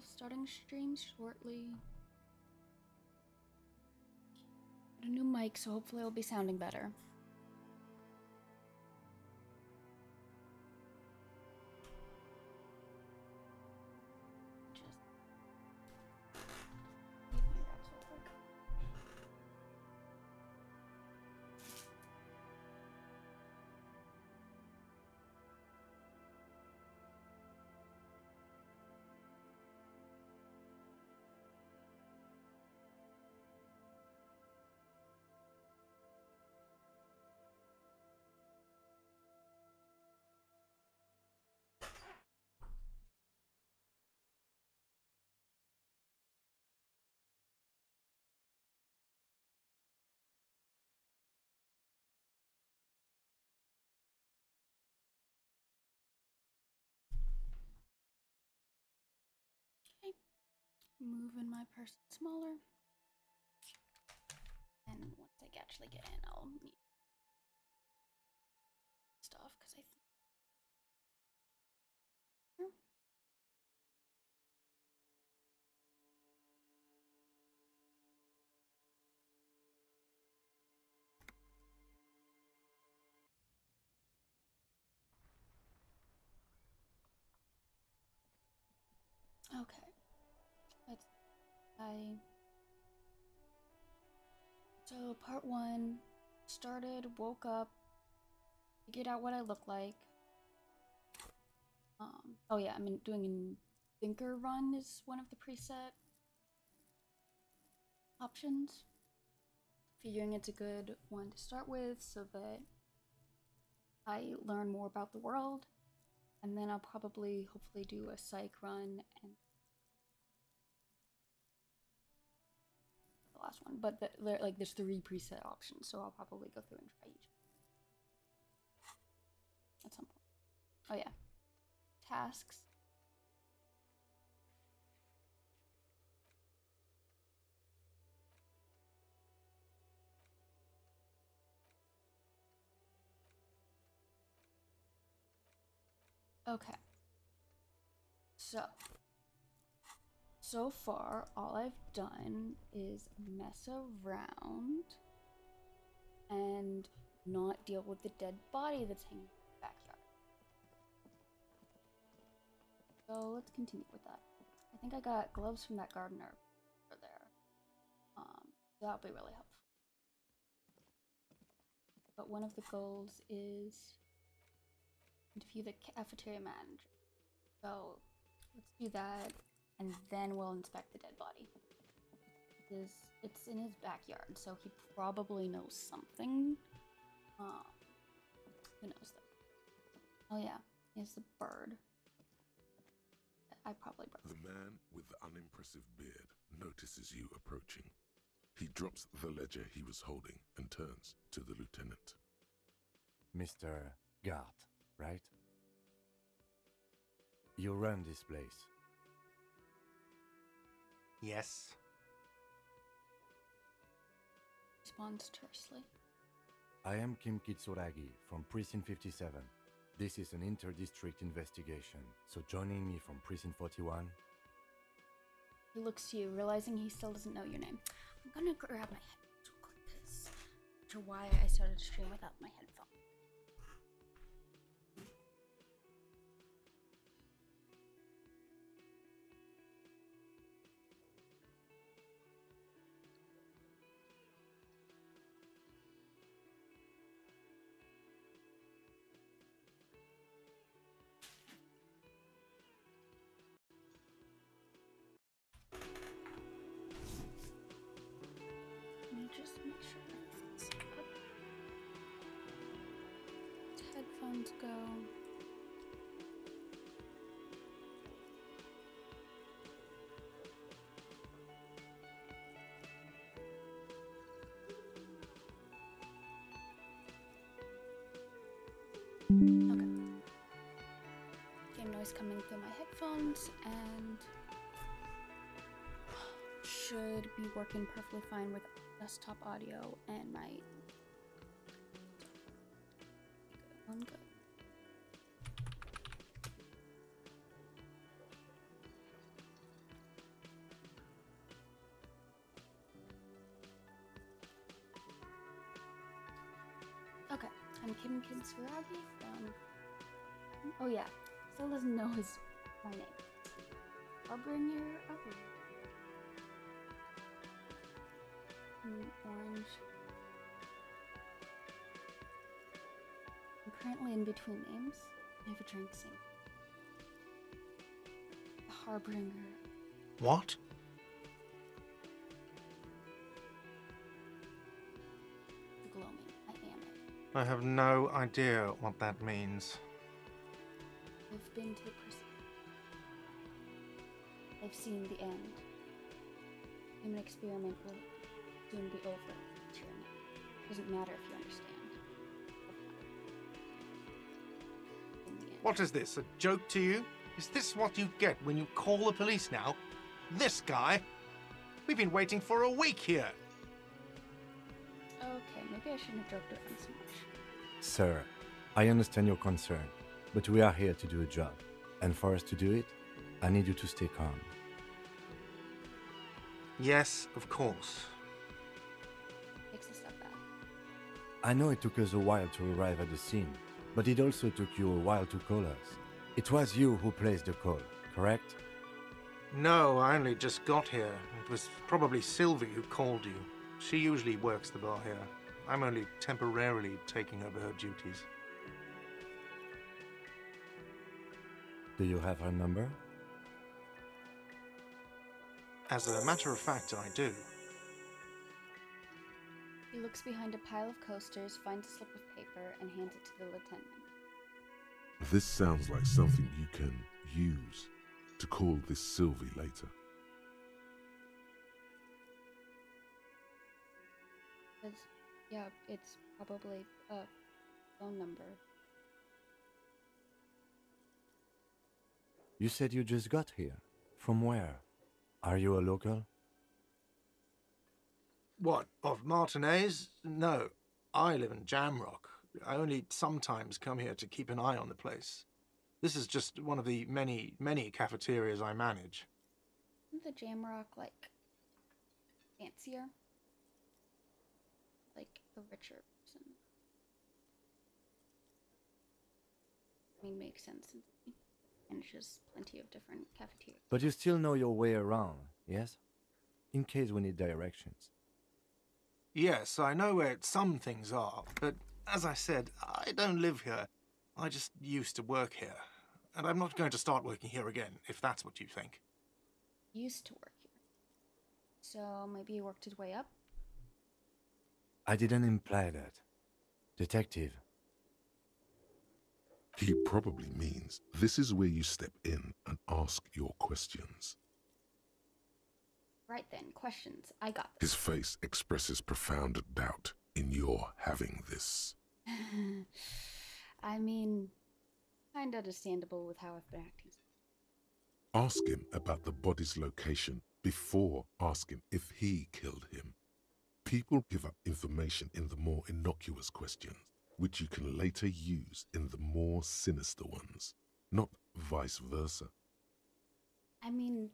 starting stream shortly. Got a new mic, so hopefully it'll be sounding better. Moving my person smaller. And once I actually get in, I'll need stuff because I I. So, part one started, woke up, figured out what I look like. Um, oh, yeah, I'm doing a thinker run, is one of the preset options. Figuring it's a good one to start with so that I learn more about the world and then I'll probably hopefully do a psych run and the last one. But the, like there's three preset options, so I'll probably go through and try each at some point. Oh yeah, tasks. Okay. So, so far, all I've done is mess around and not deal with the dead body that's hanging in the backyard. So let's continue with that. I think I got gloves from that gardener over there. Um, that'll be really helpful. But one of the goals is interview the cafeteria manager. So let's do that, and then we'll inspect the dead body. Because it's in his backyard, so he probably knows something. Um, who knows though? Oh yeah, here's the bird. I probably broke. The man with the unimpressive beard notices you approaching. He drops the ledger he was holding and turns to the lieutenant. Mr. Garte, right? You run this place. Yes. Responds tersely. I am Kim Kitsuragi from Precinct 57. This is an inter-district investigation, so joining me from Precinct 41, He looks to you, realizing he still doesn't know your name. I'm gonna grab my headphones real quick because after why I started to stream without my headphones. Okay. Game noise coming through my headphones and should be working perfectly fine with desktop audio and my one go. I'm Kim Kitsuragi from. Oh yeah, still doesn't know his my name. Harbinger of Mm, Orange. I'm currently in between names. I have a drink soon. The Harbinger. What? I have no idea what that means. I've been to the prison. I've seen the end. Human experiment will soon be over. Tyranny. Doesn't matter if you understand. In the end. What is this, a joke to you? Is this what you get when you call the police now? This guy? We've been waiting for a week here. Okay, maybe I shouldn't have joked around so much. Sir, I understand your concern, but we are here to do a job. And for us to do it, I need you to stay calm. Yes, of course. Takes a step back. I know it took us a while to arrive at the scene, but it also took you a while to call us. It was you who placed the call, correct? No, I only just got here. It was probably Sylvie who called you. She usually works the bar here. I'm only temporarily taking over her duties. Do you have her number? As a matter of fact, I do. He looks behind a pile of coasters, finds a slip of paper, and hands it to the lieutenant. This sounds like something you can use to call this Sylvie later. Says, yeah, it's probably a phone number. You said you just got here. From where? Are you a local? What, of Martinaise? No, I live in Jamrock. I only sometimes come here to keep an eye on the place. This is just one of the many, many cafeterias I manage. Isn't the Jamrock like fancier? Like a richer person. I mean, makes sense And he manages plenty of different cafeterias. But you still know your way around, yes? In case we need directions. Yes, I know where some things are, but as I said, I don't live here. I just used to work here. And I'm not going to start working here again, if that's what you think. Used to work here. So maybe he worked his way up? I didn't imply that. Detective, He probably means this is where you step in and ask your questions. Right then, questions. I got His face expresses profound doubt in your having this. this. I mean, kind of understandable with how I've been acting. Ask him about the body's location before asking if he killed him. People give up information in the more innocuous questions, which you can later use in the more sinister ones, not vice versa. I mean,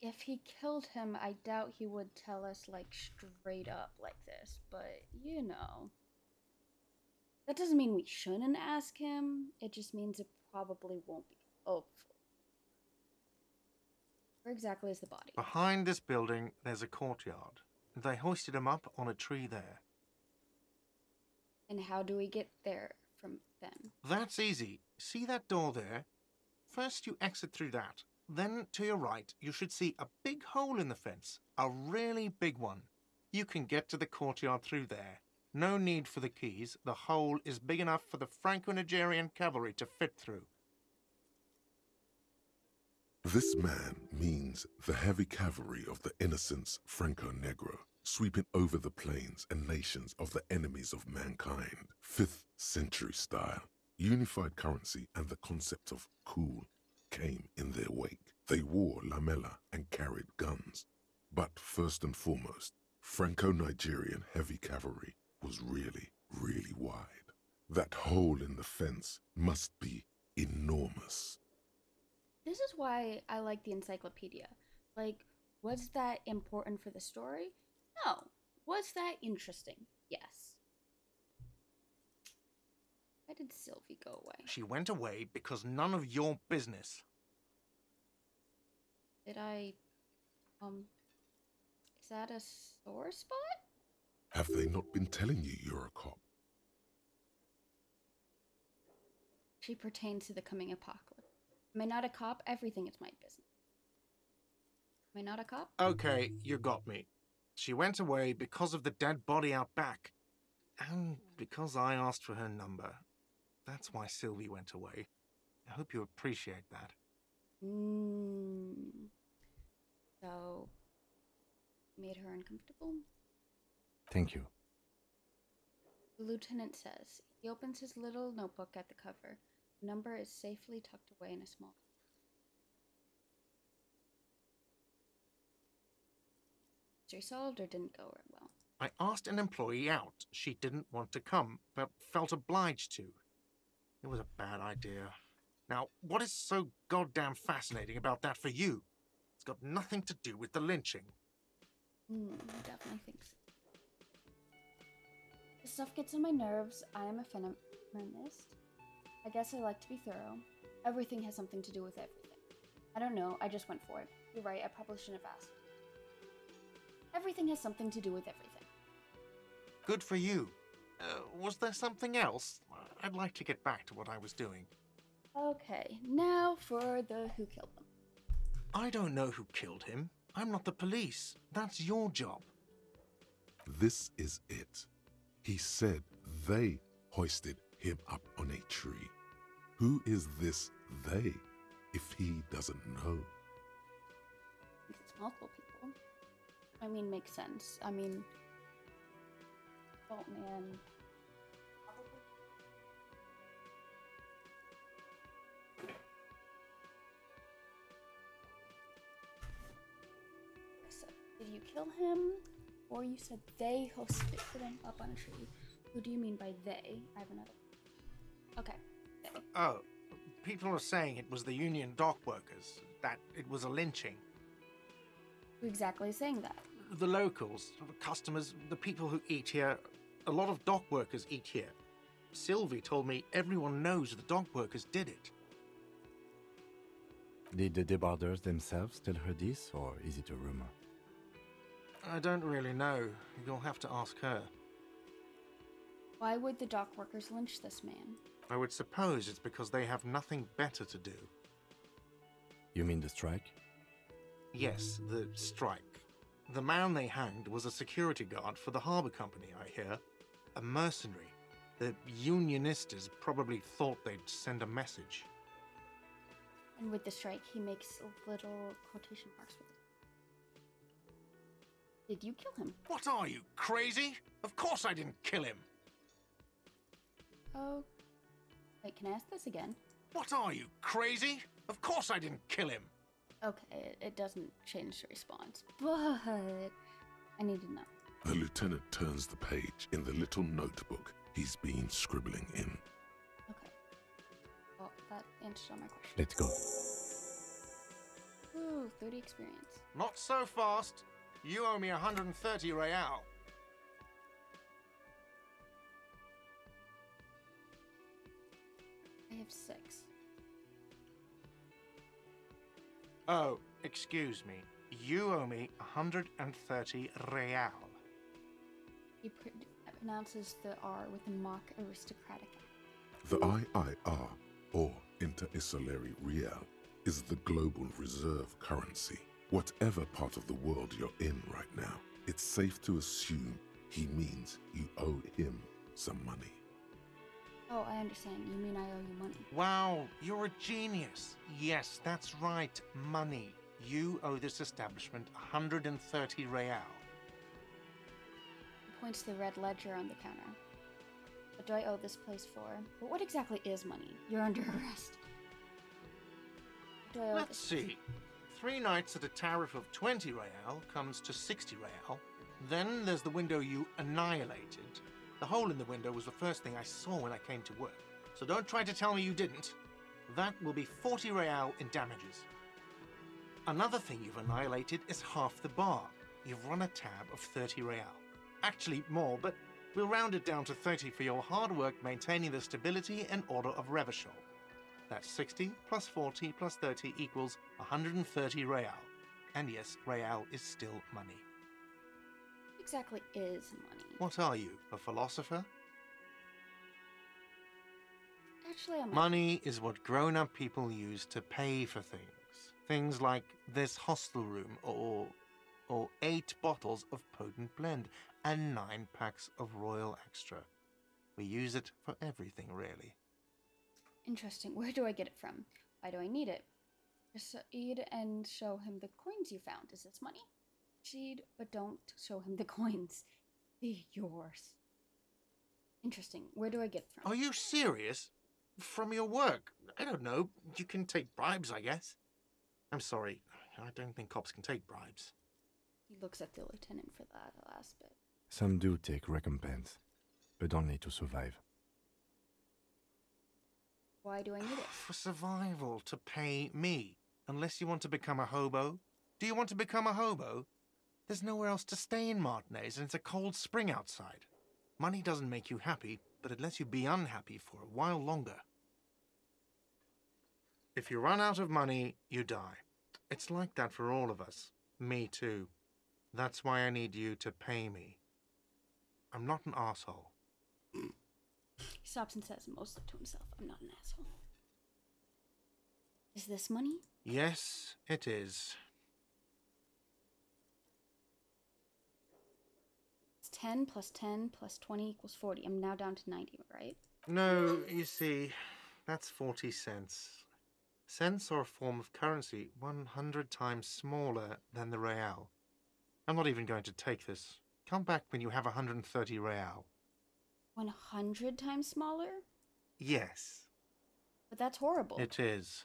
if he killed him, I doubt he would tell us, like, straight up like this, but you know. That doesn't mean we shouldn't ask him, it just means it probably won't be helpful. Where exactly is the body? Behind this building, there's a courtyard. They hoisted him up on a tree there. And how do we get there from then? That's easy. See that door there? First, you exit through that. Then, to your right, you should see a big hole in the fence. A really big one. You can get to the courtyard through there. No need for the keys. The hole is big enough for the Franco Nigerian cavalry to fit through. This man means the heavy cavalry of the innocents Franco Negro, sweeping over the plains and nations of the enemies of mankind. 5th century style, unified currency, and the concept of cool came in their wake. They wore lamella and carried guns. But first and foremost, Franco Nigerian heavy cavalry was really, really wide. That hole in the fence must be enormous. This is why I like the encyclopedia. Like, was that important for the story? No. Was that interesting? Yes. Why did Sylvie go away? She went away because none of your business. Did I. Um. Is that a sore spot? Have they not been telling you you're a cop? She pertains to the coming apocalypse. Am I not a cop? Everything is my business. Am I not a cop? Okay, you got me. She went away because of the dead body out back. And because I asked for her number. That's why Sylvie went away. I hope you appreciate that. Mm. So. Made her uncomfortable? Thank you. The lieutenant says. He opens his little notebook at the cover. Number is safely tucked away in a small. Mystery solved or didn't go well? I asked an employee out. She didn't want to come, but felt obliged to. It was a bad idea. Now, what is so goddamn fascinating about that for you? It's got nothing to do with the lynching. Hmm, definitely think so. This stuff gets on my nerves. I am a feminist. I guess I like to be thorough. Everything has something to do with everything. I don't know, I just went for it. You're right, I probably shouldn't have asked. Everything has something to do with everything. Good for you. Uh, was there something else? I'd like to get back to what I was doing. Okay, now for the who killed them. I don't know who killed him. I'm not the police. That's your job. This is it. He said they hoisted him up on a tree. Who is this they, if he doesn't know? It's multiple people. I mean, makes sense. I mean, oh man. Did you kill him? Or you said they hosted him up on a tree. Who do you mean by they? I have another. Okay. Oh, people are saying it was the union dock workers, that it was a lynching. Who exactly is saying that? The locals, the customers, the people who eat here, a lot of dock workers eat here. Sylvie told me everyone knows the dock workers did it. Did the débardeurs themselves tell her this, or is it a rumor? I don't really know. You'll have to ask her. Why would the dock workers lynch this man? I would suppose it's because they have nothing better to do. You mean the strike? Yes, the strike. The man they hanged was a security guard for the harbour company, I hear. A mercenary. The unionistas probably thought they'd send a message. And with the strike, he makes little quotation marks with it. Did you kill him? What are you, crazy? Of course I didn't kill him. Oh. Wait, can I ask this again? What are you, crazy? Of course I didn't kill him. Okay, it, it doesn't change the response, but I need to know. The lieutenant turns the page in the little notebook he's been scribbling in. Okay. Well, that answers all my questions. Let's go. Ooh, 30 experience. Not so fast. You owe me 130 real. I have six. Oh, excuse me. You owe me 130 real. He pr- pronounces the R with a mock aristocratic accent. The IIR, or Inter-Isolary Real, is the global reserve currency. Whatever part of the world you're in right now, it's safe to assume he means you owe him some money. Oh, I understand. You mean I owe you money? Wow, you're a genius. Yes, that's right. Money. You owe this establishment 130 real. He points to the red ledger on the counter. What do I owe this place for? But what exactly is money? You're under arrest. Do I owe Let's this- see. Three nights at a tariff of 20 real comes to 60 real. Then there's the window you annihilated. The hole in the window was the first thing I saw when I came to work. So don't try to tell me you didn't. That will be 40 real in damages. Another thing you've annihilated is half the bar. You've run a tab of 30 real. Actually, more, but We'll round it down to 30 for your hard work maintaining the stability and order of Revachol. That's 60 plus 40 plus 30 equals 130 real. And yes, real is still money. Exactly is money. What are you, a philosopher? Actually, I'm. Money is what grown up people use to pay for things. Things like this hostel room or or eight bottles of potent blend and nine packs of Royal Extra. We use it for everything, really. Interesting. Where do I get it from? Why do I need it? Proceed and show him the coins you found. Is this money? Proceed, but don't show him the coins. Be yours. Interesting. Where do I get it from? Are you serious? From your work? I don't know. You can take bribes, I guess. I'm sorry. I don't think cops can take bribes. He looks at the lieutenant for that last bit. Some do take recompense, but only to survive. Why do I need it? For survival, to pay me. Unless you want to become a hobo. Do you want to become a hobo? There's nowhere else to stay in Martinaise, and it's a cold spring outside. Money doesn't make you happy, but it lets you be unhappy for a while longer. If you run out of money, you die. It's like that for all of us. Me too. That's why I need you to pay me. I'm not an asshole. He stops and says mostly to himself, I'm not an asshole. Is this money? Yes, it is. 10 plus 10 plus 20 equals 40. I'm now down to 90, right? No, you see, that's 40 cents. Cents are a form of currency 100 times smaller than the real. I'm not even going to take this. Come back when you have 130 real. 100 times smaller? Yes, But that's horrible. it is.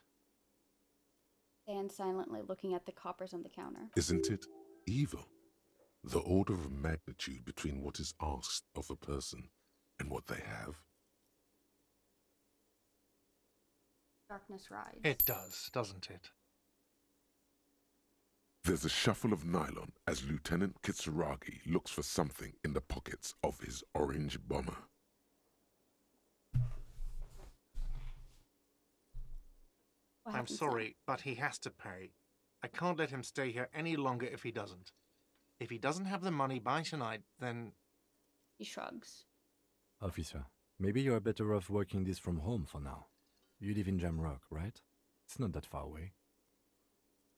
Stands silently looking at the coppers on the counter. Isn't it evil? The order of magnitude between what is asked of a person and what they have. Darkness rides. It does, doesn't it? There's a shuffle of nylon as Lieutenant Kitsuragi looks for something in the pockets of his orange bomber. I'm sorry, but he has to pay. I can't let him stay here any longer if he doesn't. If he doesn't have the money by tonight, then He shrugs. Officer, maybe you are better off working this from home for now. You live in Jamrock, right? It's not that far away.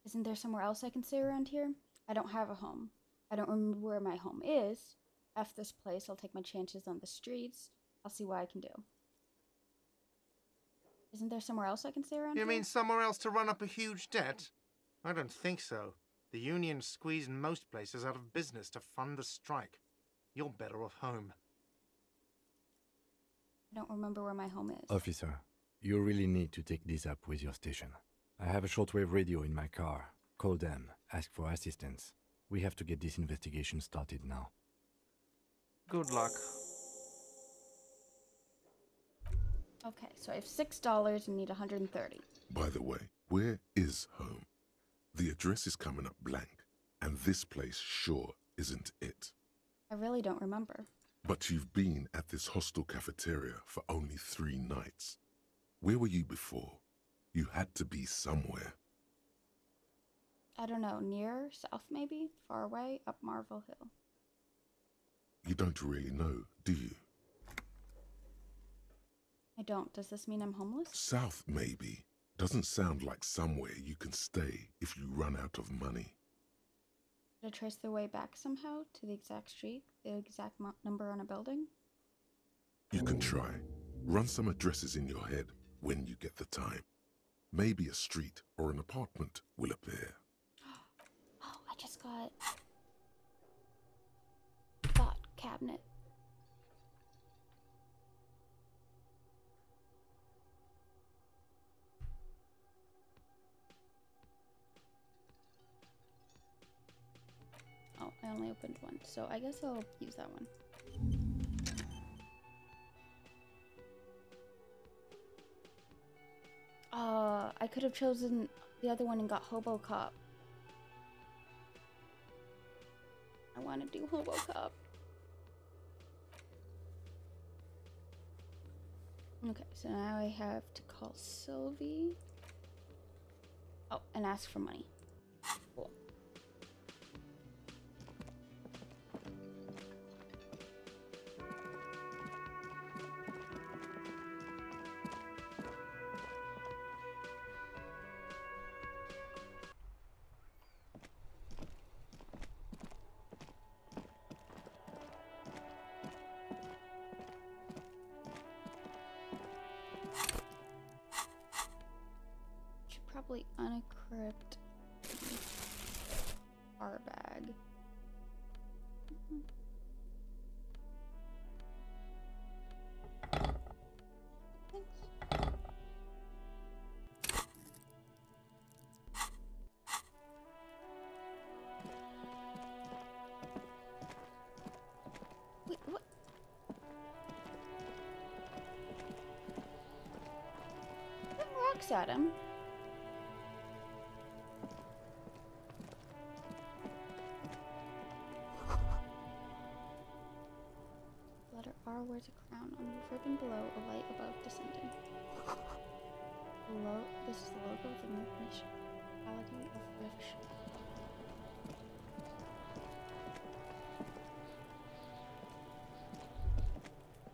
Isn't there somewhere else I can stay around here? I don't have a home. I don't remember where my home is. F this place, I'll take my chances on the streets. I'll see what I can do. Isn't there somewhere else I can stay around You here? mean somewhere else to run up a huge debt? I don't think so. The union squeezed most places out of business to fund the strike. You're better off home. I don't remember where my home is. Officer, you really need to take this up with your station. I have a shortwave radio in my car. Call them, ask for assistance. We have to get this investigation started now. Good luck. Okay, so I have six dollars and need 130. By the way, where is home? The address is coming up blank, and this place sure isn't it. I really don't remember. But you've been at this hostel cafeteria for only three nights. Where were you before? You had to be somewhere. I don't know, near, south maybe, far away, up Marvel Hill. You don't really know, do you? I don't. Does this mean I'm homeless? South, maybe. Doesn't sound like somewhere you can stay if you run out of money. I trace the way back somehow to the exact street, the exact number on a building? You can try. Run some addresses in your head when you get the time. Maybe a street or an apartment will appear. Oh, I just got thought cabinet. only opened one, so I guess I'll use that one. Uh, I could have chosen the other one and got Hobo Cop. I want to do Hobo Cop. Okay, so now I have to call Sylvie. Oh, and ask for money. At him. Letter R wears a crown on the ribbon below, a light above descending. Below, this is the logo of the municipality of Rivish.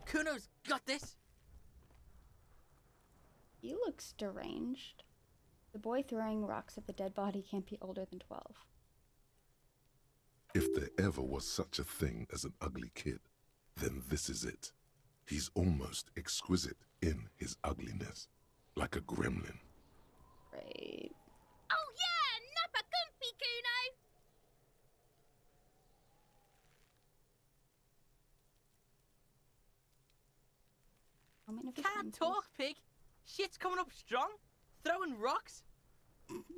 Cuno's got this. He looks deranged. The boy throwing rocks at the dead body can't be older than 12. If there ever was such a thing as an ugly kid, then this is it. He's almost exquisite in his ugliness, like a gremlin. Great. Oh yeah, Nappa Gumpy Cuno! Moment of Can't talk, pig. Shit's coming up strong. Throwing rocks.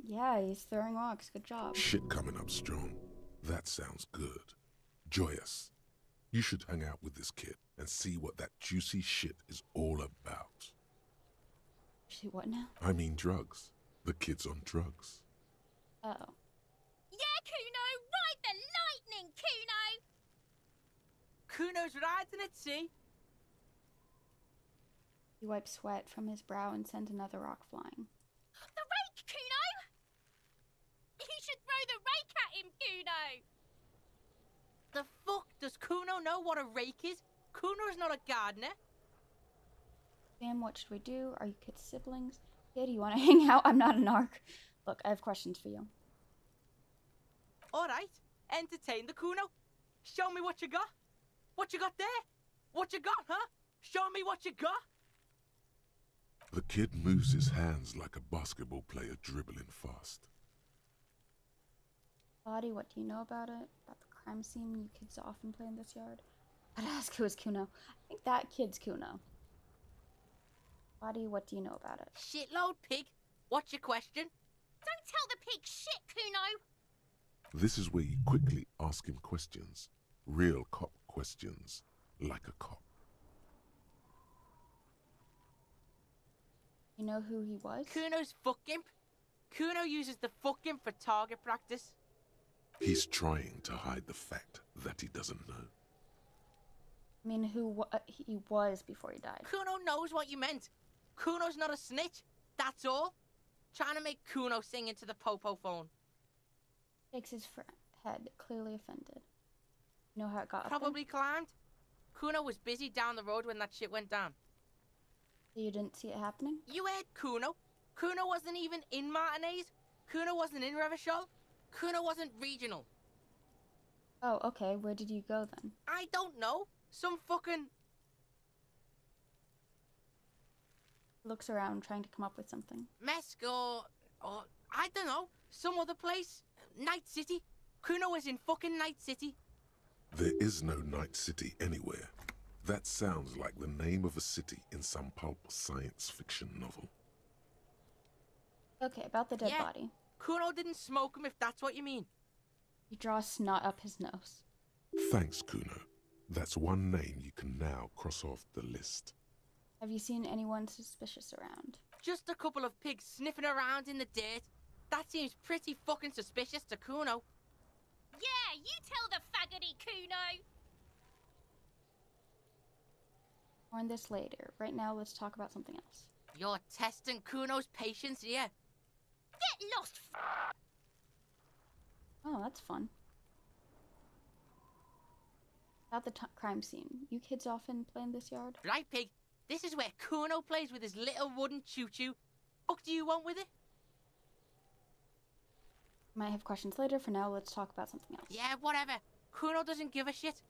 Yeah, he's throwing rocks. Good job. Shit coming up strong. That sounds good. Joyous, you should hang out with this kid and see what that juicy shit is all about. See what now? I mean drugs. The kid's on drugs. Oh. Yeah, Cuno, ride the lightning, Cuno! Cuno's riding it, see? He wipes sweat from his brow and sends another rock flying. The rake, Cuno! You should throw the rake at him, Cuno! The fuck does Cuno know what a rake is? Cuno's not a gardener. Sam, what should we do? Are you kids siblings? Kid, you want to hang out? I'm not an arc. Look, I have questions for you. All right, entertain the Cuno. Show me what you got. What you got there? What you got, huh? Show me what you got. The kid moves his hands like a basketball player dribbling fast. Lottie, what do you know about it? About the crime scene you kids often play in this yard? I'd ask who is Cuno. I think that kid's Cuno. Lottie, what do you know about it? Shitload, pig. What's your question? Don't tell the pig shit, Cuno! This is where you quickly ask him questions. Real cop questions. Like a cop. You know who he was? Cuno's fuck imp. Cuno uses the fuck imp for target practice. He's trying to hide the fact that he doesn't know. I mean, who wa- uh, he was before he died. Cuno knows what you meant. Cuno's not a snitch. That's all. Trying to make Cuno sing into the popo phone. Shakes his fr- head, clearly offended. You know how it got up? Probably climbed. Cuno was busy down the road when that shit went down. So you didn't see it happening? You had Cuno. Cuno wasn't even in Martinaise. Cuno wasn't in Revachol. Cuno wasn't regional. Oh, okay. Where did you go then? I don't know. Some fucking. Looks around, trying to come up with something. Mesque or. or. I don't know. Some other place. Night City. Cuno was in fucking Night City. There is no Night City anywhere. That sounds like the name of a city in some pulp science fiction novel. Okay, about the dead Yeah. body. Cuno didn't smoke him if that's what you mean. He draws snot up his nose. Thanks, Cuno. That's one name you can now cross off the list. Have you seen anyone suspicious around? Just a couple of pigs sniffing around in the dirt. That seems pretty fucking suspicious to Cuno. Yeah, you tell the faggoty, Cuno! More on this later. Right now, let's talk about something else. You're testing Cuno's patience yeah? Get lost, f- Oh, that's fun. About the crime scene, you kids often play in this yard? Right, Pig? This is where Cuno plays with his little wooden choo-choo. Fuck do you want with it? Might have questions later. For now, let's talk about something else. Yeah, whatever. Cuno doesn't give a shit.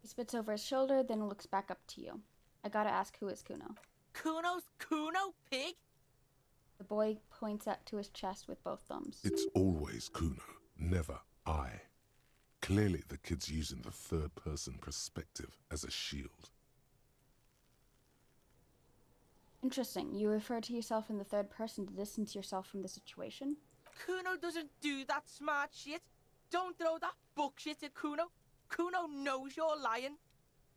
He spits over his shoulder, then looks back up to you. I gotta ask, who is Cuno? Cuno's Cuno, Pig? The boy points at to his chest with both thumbs. It's always Cuno, never I. Clearly, the kid's using the third person perspective as a shield. Interesting. You refer to yourself in the third person to distance yourself from the situation? Cuno doesn't do that smart shit. Don't throw that book shit at Cuno. Cuno knows you're lying.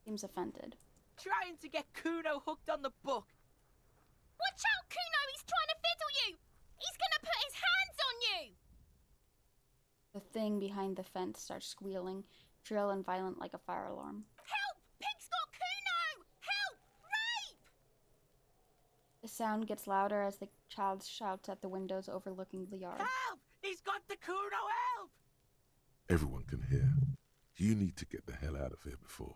Seems offended. Trying to get Cuno hooked on the book. Watch out, Cuno! He's trying to fiddle you! He's gonna put his hands on you! The thing behind the fence starts squealing, shrill and violent like a fire alarm. Help! Pig's got Cuno! Help! Rape! The sound gets louder as the child shouts at the windows overlooking the yard. Help! He's got the Cuno help! Everyone can hear. You need to get the hell out of here before.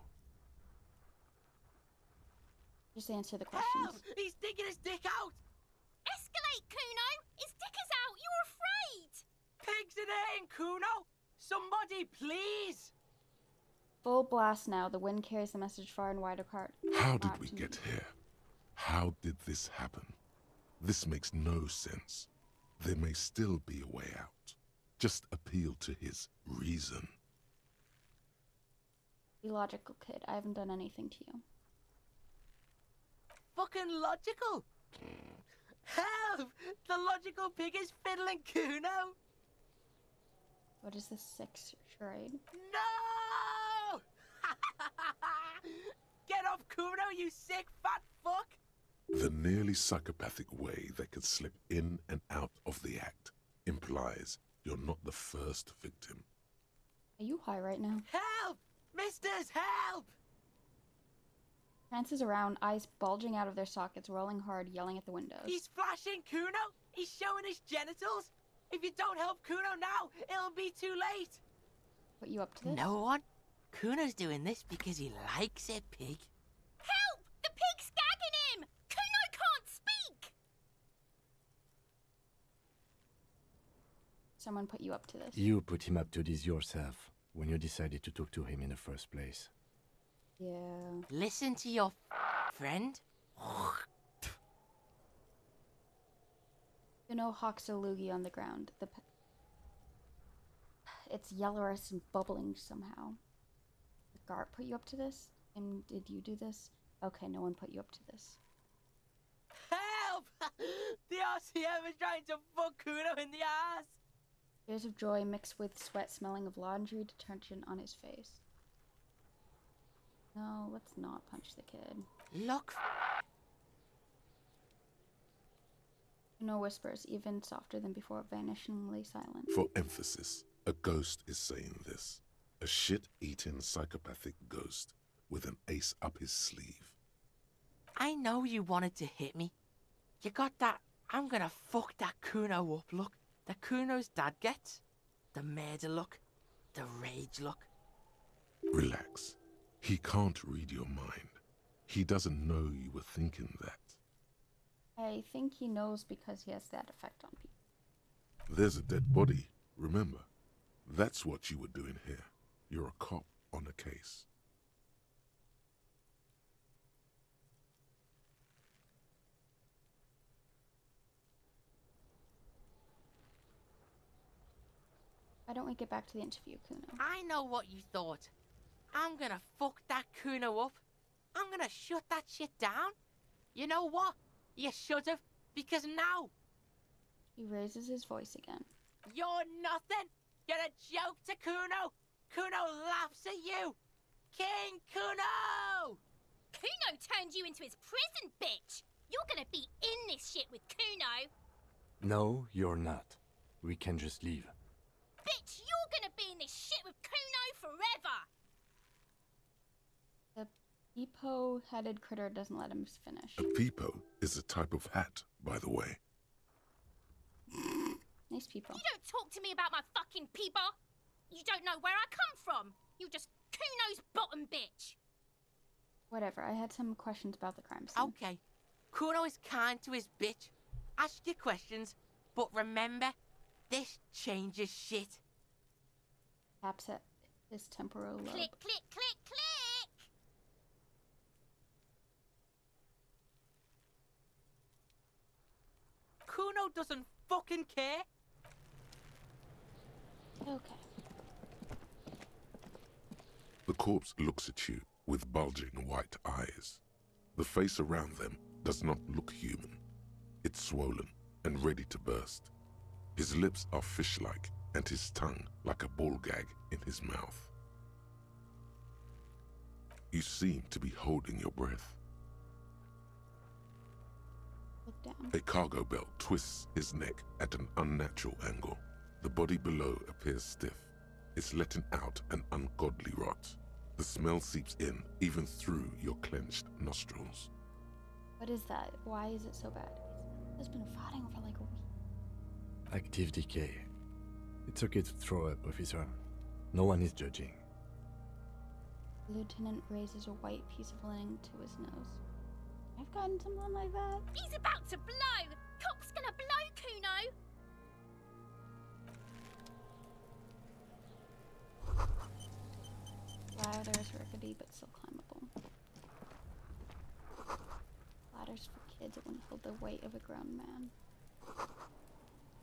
Just answer the questions. Help! He's digging his dick out! Escalate, Cuno! His dick is out! You're afraid! Pigs in here, Cuno! Somebody, please! Full blast now. The wind carries the message far and wide apart. How did we get here? How did this happen? This makes no sense. There may still be a way out. Just appeal to his reason. Be logical, kid. I haven't done anything to you. Fucking logical! Help! The logical pig is fiddling Cuno! What is this sixth charade? No! Get off Cuno, you sick fat fuck! The nearly psychopathic way they could slip in and out of the act implies you're not the first victim. Are you high right now? Help! Misters, help! Prances around, eyes bulging out of their sockets, rolling hard, yelling at the windows. He's flashing Cuno! He's showing his genitals! If you don't help Cuno now, it'll be too late! Put you up to this? No one? Cuno's doing this because he likes it, pig. Help! The pig's gagging him! Cuno can't speak! Someone put you up to this. You put him up to this yourself when you decided to talk to him in the first place. Yeah. Listen to your friend. You know Hawk's a loogie on the ground. The p- it's yellowish and bubbling somehow. Did Garte put you up to this? And did you do this? Okay, no one put you up to this. Help! the RCM is trying to fuck Cuno in the ass! Tears of joy mixed with sweat smelling of laundry detergent on his face. No, let's not punch the kid. Look, No whispers, even softer than before, vanishingly silent. For emphasis, a ghost is saying this. A shit eating psychopathic ghost with an ace up his sleeve. I know you wanted to hit me. You got that I'm gonna fuck that Cuno up look that Cuno's dad gets. The murder look. The rage look. Relax. He can't read your mind. He doesn't know you were thinking that. I think he knows because he has that effect on people. There's a dead body, remember? That's what you were doing here. You're a cop on a case. Why don't we get back to the interview, Cuno? I know what you thought. I'm gonna fuck that Cuno up. I'm gonna shut that shit down. You know what? You should have, because now He raises his voice again. you're nothing. You're a joke to Cuno. Cuno laughs at you. King Cuno! Cuno turned you into his prison, bitch! You're gonna be in this shit with Cuno! No, you're not. We can just leave. Bitch, you're gonna be in this shit with Cuno forever! Hippo-headed critter doesn't let him finish. A peepo is a type of hat, by the way. Nice people. You don't talk to me about my fucking peeper. You don't know where I come from. You're just Cuno's bottom bitch. Whatever. I had some questions about the crime scene. Okay. Kuno is kind to his bitch. Ask your questions, but remember, this changes shit. Taps at his temporal lobe. Click, click, click, click. Cuno doesn't fucking care. Okay. The corpse looks at you with bulging white eyes. The face around them does not look human. It's swollen and ready to burst. His lips are fish-like and his tongue like a ball gag in his mouth. You seem to be holding your breath. Look down. A cargo belt twists his neck at an unnatural angle. The body below appears stiff. It's letting out an ungodly rot. The smell seeps in even through your clenched nostrils. What is that? Why is it so bad? He's been fighting for like. Active decay. It's okay to throw up, officer. No one is judging. The lieutenant raises a white piece of linen to his nose. I've gotten someone like that. He's about to blow. Cop's gonna blow, Cuno. Ladders rickety but still climbable. Ladders for kids that wouldn't hold the weight of a grown man.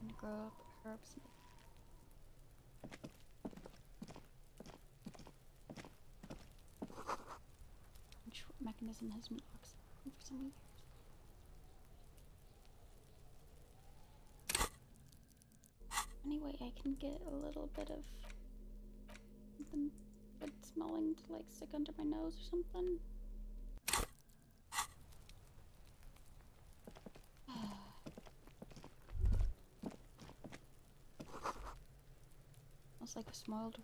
And grow up herbs. Which mechanism has been oxygen for some years? Anyway, I can get a little bit of something smelling to like stick under my nose or something. Like a smiled,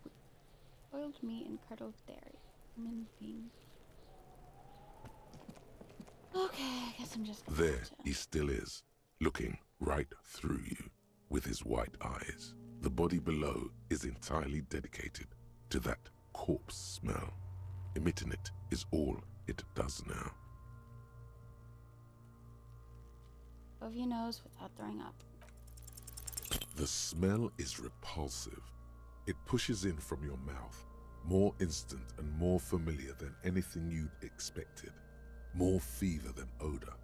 boiled meat and curdled dairy. Okay, I guess I'm just There to- he still is, looking right through you with his white eyes. The body below is entirely dedicated to that corpse smell. Emitting it is all it does now. above your nose without throwing up. The smell is repulsive. It pushes in from your mouth, more instant and more familiar than anything you'd expected, more fever than odor.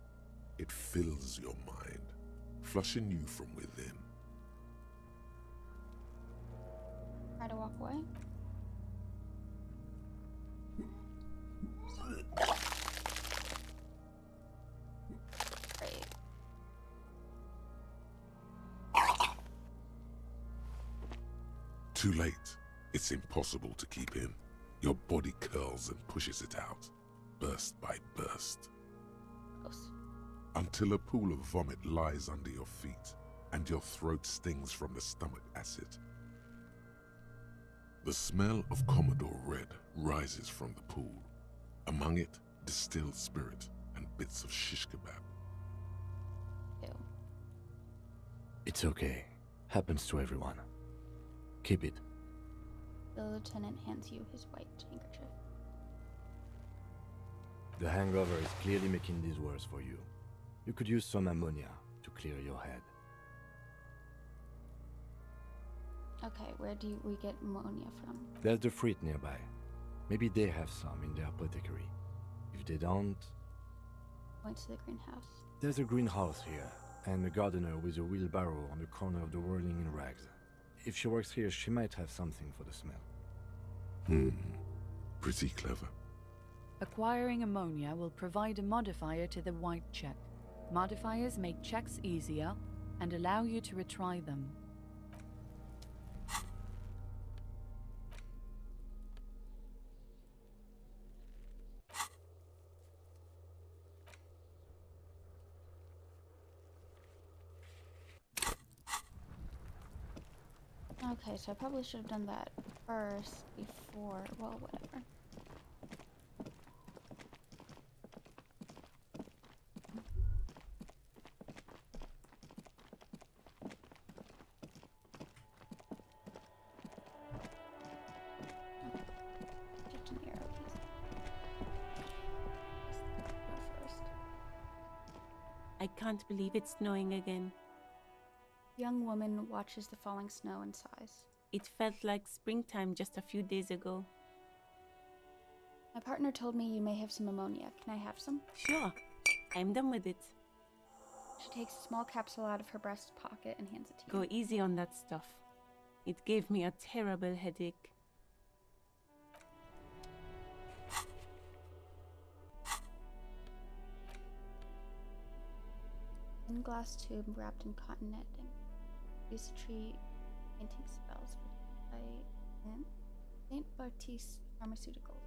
It fills your mind, flushing you from within. Try to walk away. Too late. It's impossible to keep in. Your body curls and pushes it out, burst by burst, Gross. until a pool of vomit lies under your feet and your throat stings from the stomach acid. The smell of Commodore Red rises from the pool. Among it, distilled spirit and bits of shish kebab. Ew. It's okay. Happens to everyone. Keep it. The lieutenant hands you his white handkerchief. The hangover is clearly making this worse for you. You could use some ammonia to clear your head. Okay, where do you, we get ammonia from? There's the Frittte nearby. Maybe they have some in their apothecary. If they don't, Point to the greenhouse. there's a greenhouse here, and a gardener with a wheelbarrow on the corner of the Whirling-in-Rags. If she works here, she might have something for the smell. Hmm, pretty clever. Acquiring ammonia will provide a modifier to the white check. Modifiers make checks easier and allow you to retry them. so I probably should have done that first before, well, whatever. I can't believe it's snowing again. Young woman watches the falling snow and sighs. It felt like springtime just a few days ago. My partner told me you may have some ammonia. Can I have some? Sure, I'm done with it. She takes a small capsule out of her breast pocket and hands it to you. Go easy on that stuff. It gave me a terrible headache. Thin glass tube wrapped in cotton netting. Use fainting spells by Saint Bartis Pharmaceuticals.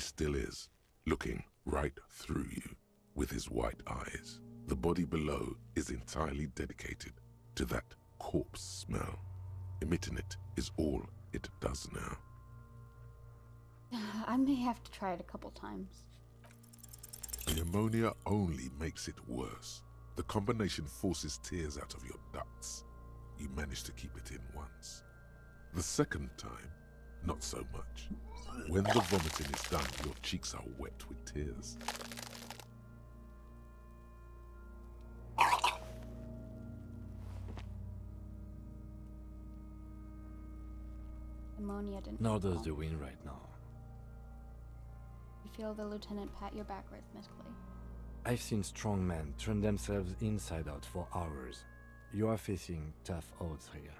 Still is, looking right through you with his white eyes. The body below is entirely dedicated to that corpse smell. Emitting it is all it does now. I may have to try it a couple times. The ammonia only makes it worse. The combination forces tears out of your ducts. You manage to keep it in once. The second time, not so much. When the vomiting is done, your cheeks are wet with tears. Ammonia didn't. Nor help. does the wind right now. You feel the lieutenant pat your back rhythmically. I've seen strong men turn themselves inside out for hours. You are facing tough odds here.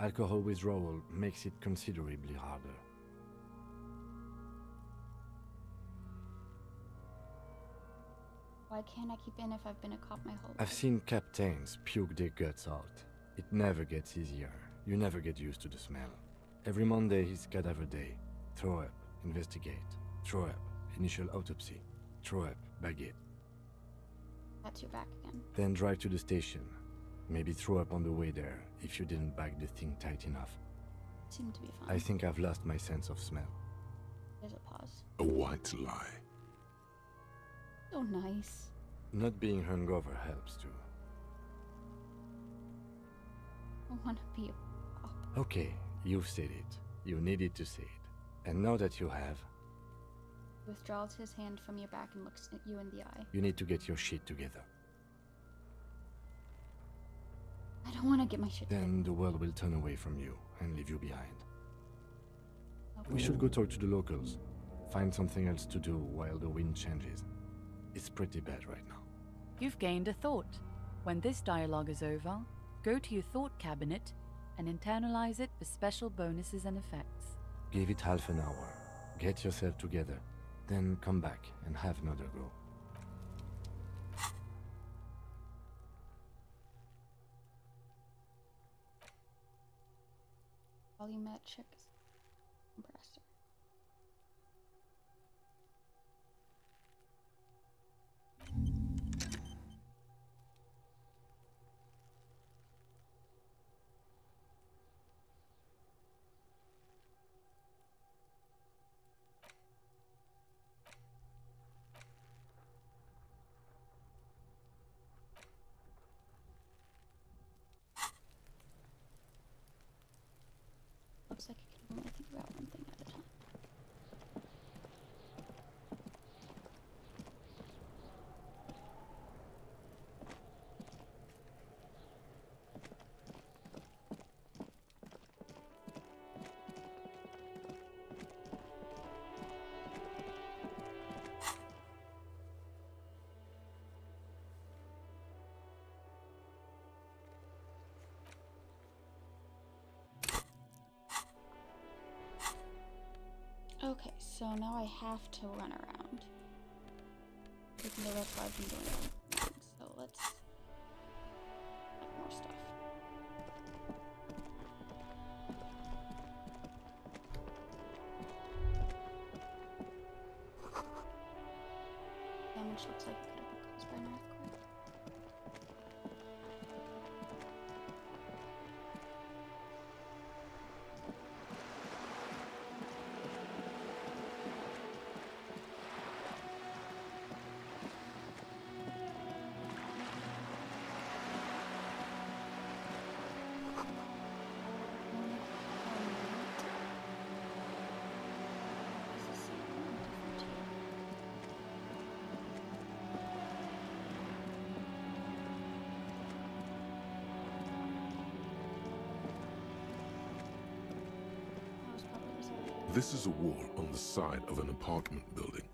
Alcohol withdrawal makes it considerably harder. Why can't I keep in if I've been a cop my whole life? I've seen captains puke their guts out. It never gets easier. You never get used to the smell. Every Monday is cadaver day. Throw up, investigate. Throw up, initial autopsy. Throw up, baguette. That's your back again. Then drive to the station. Maybe throw up on the way there if you didn't bag the thing tight enough. Seemed to be fine. I think I've lost my sense of smell. There's a pause. A white lie. So nice. Not being hungover helps too. I want to be a cop. Okay, you've said it. You needed to say it. And now that you have, withdraws his hand from your back and looks at you in the eye. you need to get your shit together. I don't want to get my shit Then the world will turn away from you and leave you behind. together. We should go talk to the locals. Find something else to do while the wind changes. It's pretty bad right now. You've gained a thought. When this dialogue is over, go to your thought cabinet and internalize it for special bonuses and effects. Give it half an hour. Get yourself together. Then come back and have another go. Volumetric Looks like I can only think about one thing at a time. Okay, so now I have to run around. Even though that's I've been doing This is a wall on the side of an apartment building.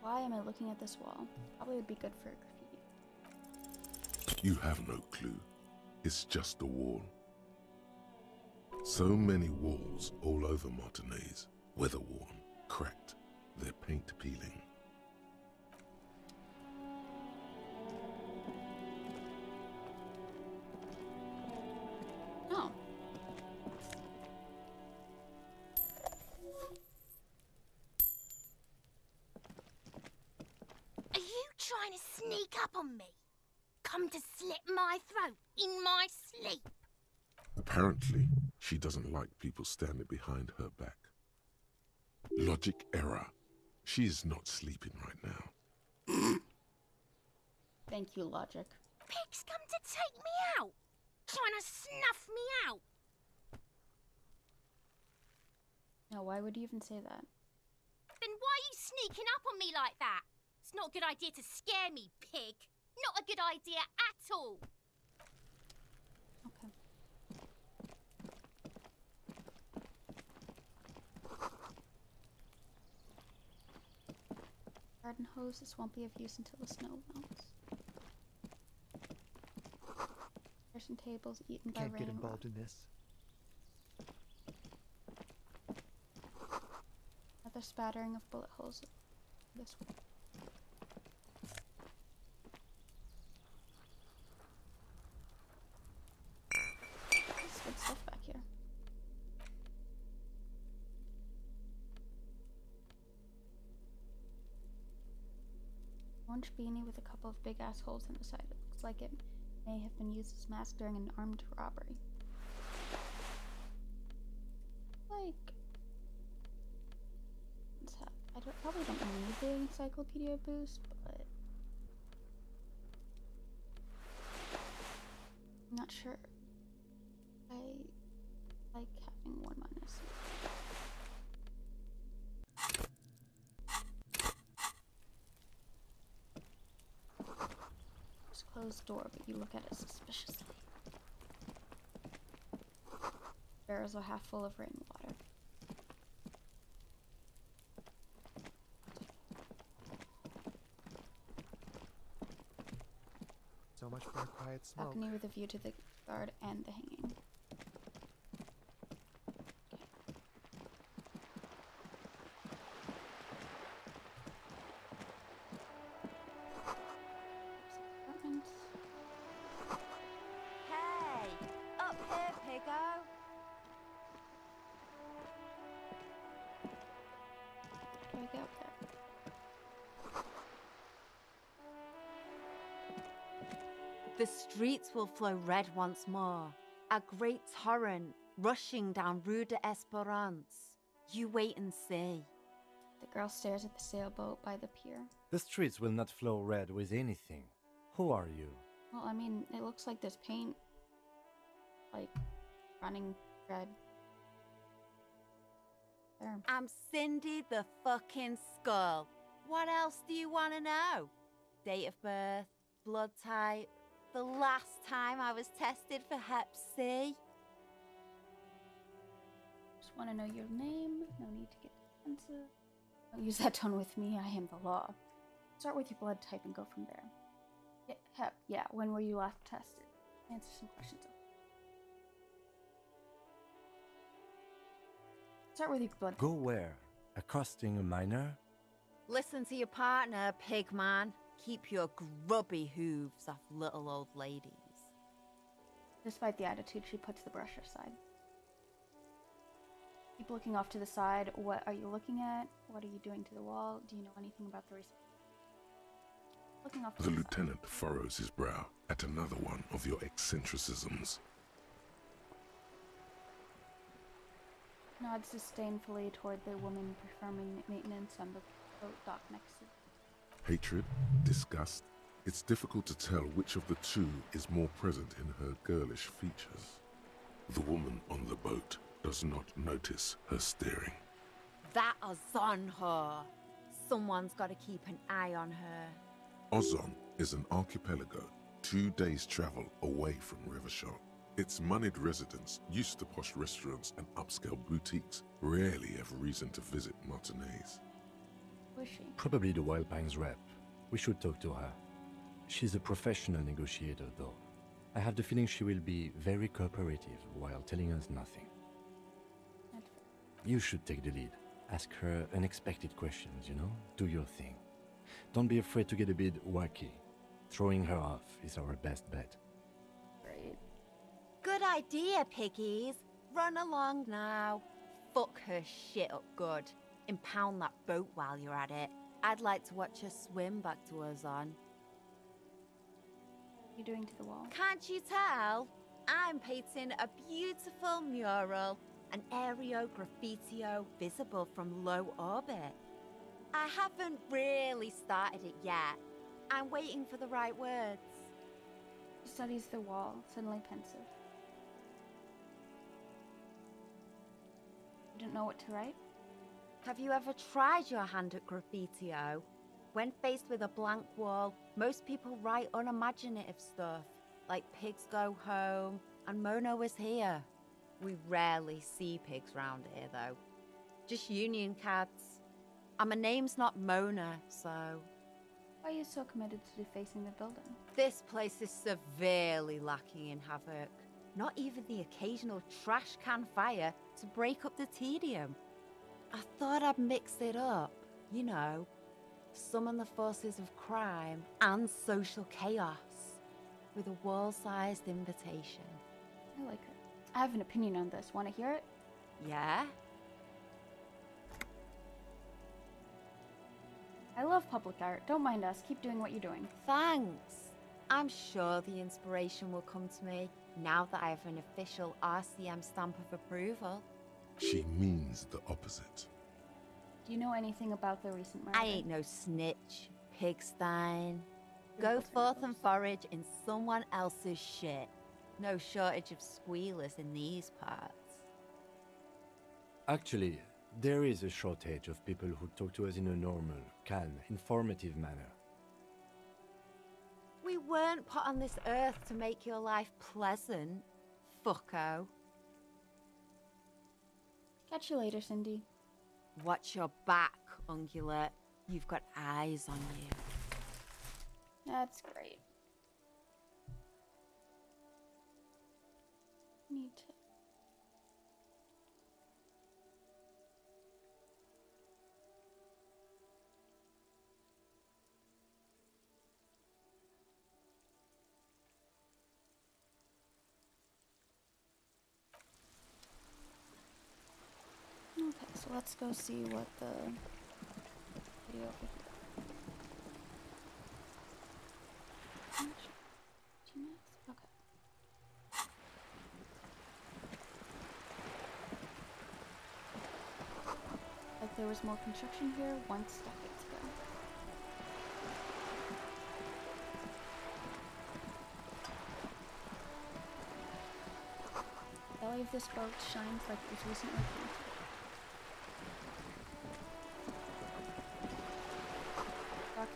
Why am I looking at this wall? Probably would be good for graffiti. You have no clue. It's just a wall. So many walls all over Martinaise, weather worn, cracked, their paint peeling. Trying to sneak up on me? Come to slit my throat in my sleep? Apparently, she doesn't like people standing behind her back. Logic error. She is not sleeping right now. Thank you, Logic. Pigs come to take me out, trying to snuff me out. Now, why would you even say that? Then why are you sneaking up on me like that? It's not a good idea to scare me, pig. Not a good idea at all. Okay. Garden hose. This won't be of use until the snow melts. Chairs and tables eaten by Can't get involved in this. Another spattering of bullet holes. This way. There's good stuff back here. Orange beanie with a couple of big ass holes in the side. It looks like it may have been used as a mask during an armed robbery. Like, I don't, probably don't need the encyclopedia boost, but I'm not sure. I like having one minus. Just close the door, but you look at it suspiciously. Barrels are half full of rainwater. So much for a quiet smoke. balcony with a view to the guard and the hanging. Here, Piggo. How I get up there? The streets will flow red once more. A great torrent rushing down Rue de Esperance. You wait and see. The girl stares at the sailboat by the pier. The streets will not flow red with anything. Who are you? Well, I mean, it looks like there's paint, like, running red. There. I'm Cindy the fucking Skull. What else do you want to know? Date of birth, blood type, the last time I was tested for Hep C. Just want to know your name. No need to get defensive. Don't use that tone with me. I am the law. Start with your blood type and go from there. Yeah, hep. Yeah. When were you last tested? Answer some questions. Start with your blood. Go where? Accosting a minor? Listen to your partner, pigman. Keep your grubby hooves off little old ladies. Despite the attitude, she puts the brush aside. Keep looking off to the side. What are you looking at? What are you doing to the wall? Do you know anything about the recent? Looking off to The the, side. lieutenant furrows his brow at another one of your eccentricisms. Nods disdainfully toward the woman performing maintenance on the boat dock next to. Hatred, disgust. It's difficult to tell which of the two is more present in her girlish features. The woman on the boat does not notice her staring. That is on her. Someone's got to keep an eye on her. Ozonne is an archipelago two days' travel away from Revachol. Its moneyed residents, used to posh restaurants and upscale boutiques, rarely have reason to visit Martinaise. Who is she? Probably the Wild Pines rep. We should talk to her. She's a professional negotiator, though. I have the feeling she will be very cooperative while telling us nothing. You should take the lead. Ask her unexpected questions, you know? Do your thing. Don't be afraid to get a bit wacky. Throwing her off is our best bet. Idea, piggies. Run along now. Fuck her shit up good. Impound that boat while you're at it. I'd like to watch her swim back to. What are doing to the wall? Can't you tell? I'm painting a beautiful mural, an aereo graffitio visible from low orbit. I haven't really started it yet. I'm waiting for the right words. Studies the wall, suddenly pensive. Don't know what to write? Have you ever tried your hand at graffitio? When faced with a blank wall, most people write unimaginative stuff, like pigs go home and Mona was here. We rarely see pigs round here, though. Just union cats. And my name's not Mona, so. Why are you so committed to defacing the building? This place is severely lacking in havoc. Not even the occasional trash can fire to break up the tedium. I thought I'd mix it up, you know, summon the forces of crime and social chaos with a wall sized invitation. I like it. I have an opinion on this. Want to hear it? Yeah? I love public art. Don't mind us. Keep doing what you're doing. Thanks. I'm sure the inspiration will come to me now that I have an official RCM stamp of approval. She means the opposite. Do you know anything about the recent murder? I ain't no snitch, pigstein. Go forth and forage in someone else's shit. No shortage of squealers in these parts. Actually, there is a shortage of people who talk to us in a normal, calm, informative manner. We weren't put on this earth to make your life pleasant, fucko. Catch you later, Cindy. Watch your back, ungulate. You've got eyes on you. That's great. Need to. Let's go see what the there was more construction here once decades ago. The belly of this boat shines like it was recently painted.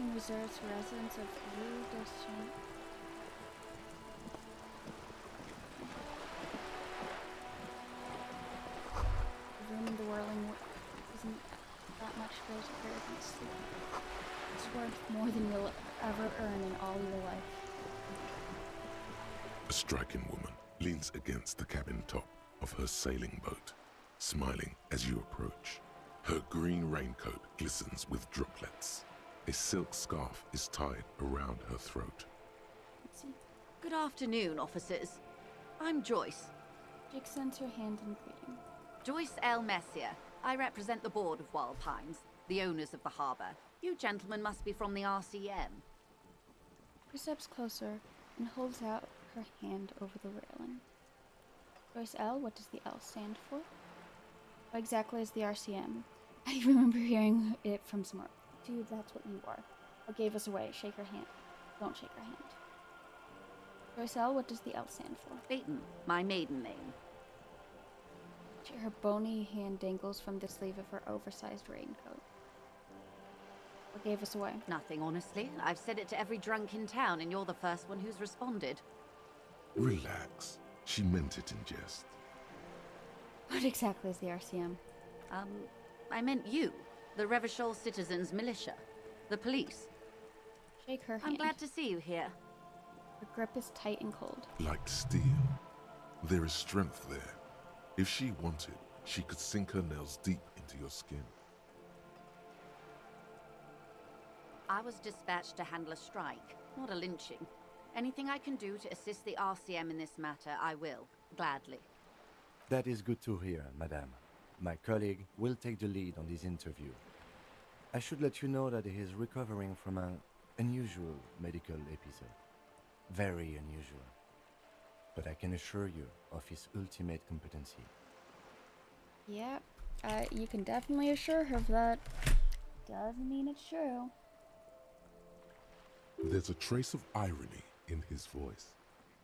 Docking reserves residents of Rue de room the whirling isn't that much paradise sleep. It's worth more than you'll ever earn in all your life. A striking woman leans against the cabin top of her sailing boat, smiling as you approach. Her green raincoat glistens with droplets. A silk scarf is tied around her throat. Good afternoon, officers. I'm Joyce. She extends her hand in greeting. Joyce L. Messier. I represent the board of Wild Pines, the owners of the harbour. You gentlemen must be from the RCM. She steps closer and holds out her hand over the railing. Joyce L, what does the L stand for? What exactly is the RCM? I remember hearing it from somewhere. Dude, that's what you are. What gave us away? Shake her hand. Don't shake her hand. Joyce what does the L stand for? Leighton, my maiden name. Her bony hand dangles from the sleeve of her oversized raincoat. What gave us away? Nothing, honestly. I've said it to every drunk in town, and you're the first one who's responded. Relax. She meant it in jest. What exactly is the RCM? Um, I meant you, the Revachol Citizens Militia, the police. Shake her hand. I'm glad to see you here. Her grip is tight and cold. Like steel. There is strength there. If she wanted, she could sink her nails deep into your skin. I was dispatched to handle a strike, not a lynching. Anything I can do to assist the RCM in this matter, I will, gladly. That is good to hear, madame. My colleague will take the lead on this interview. I should let you know that he is recovering from an unusual medical episode. Very unusual. But I can assure you of his ultimate competency. Yeah, uh, you can definitely assure her of that. Doesn't mean it's true. There's a trace of irony in his voice.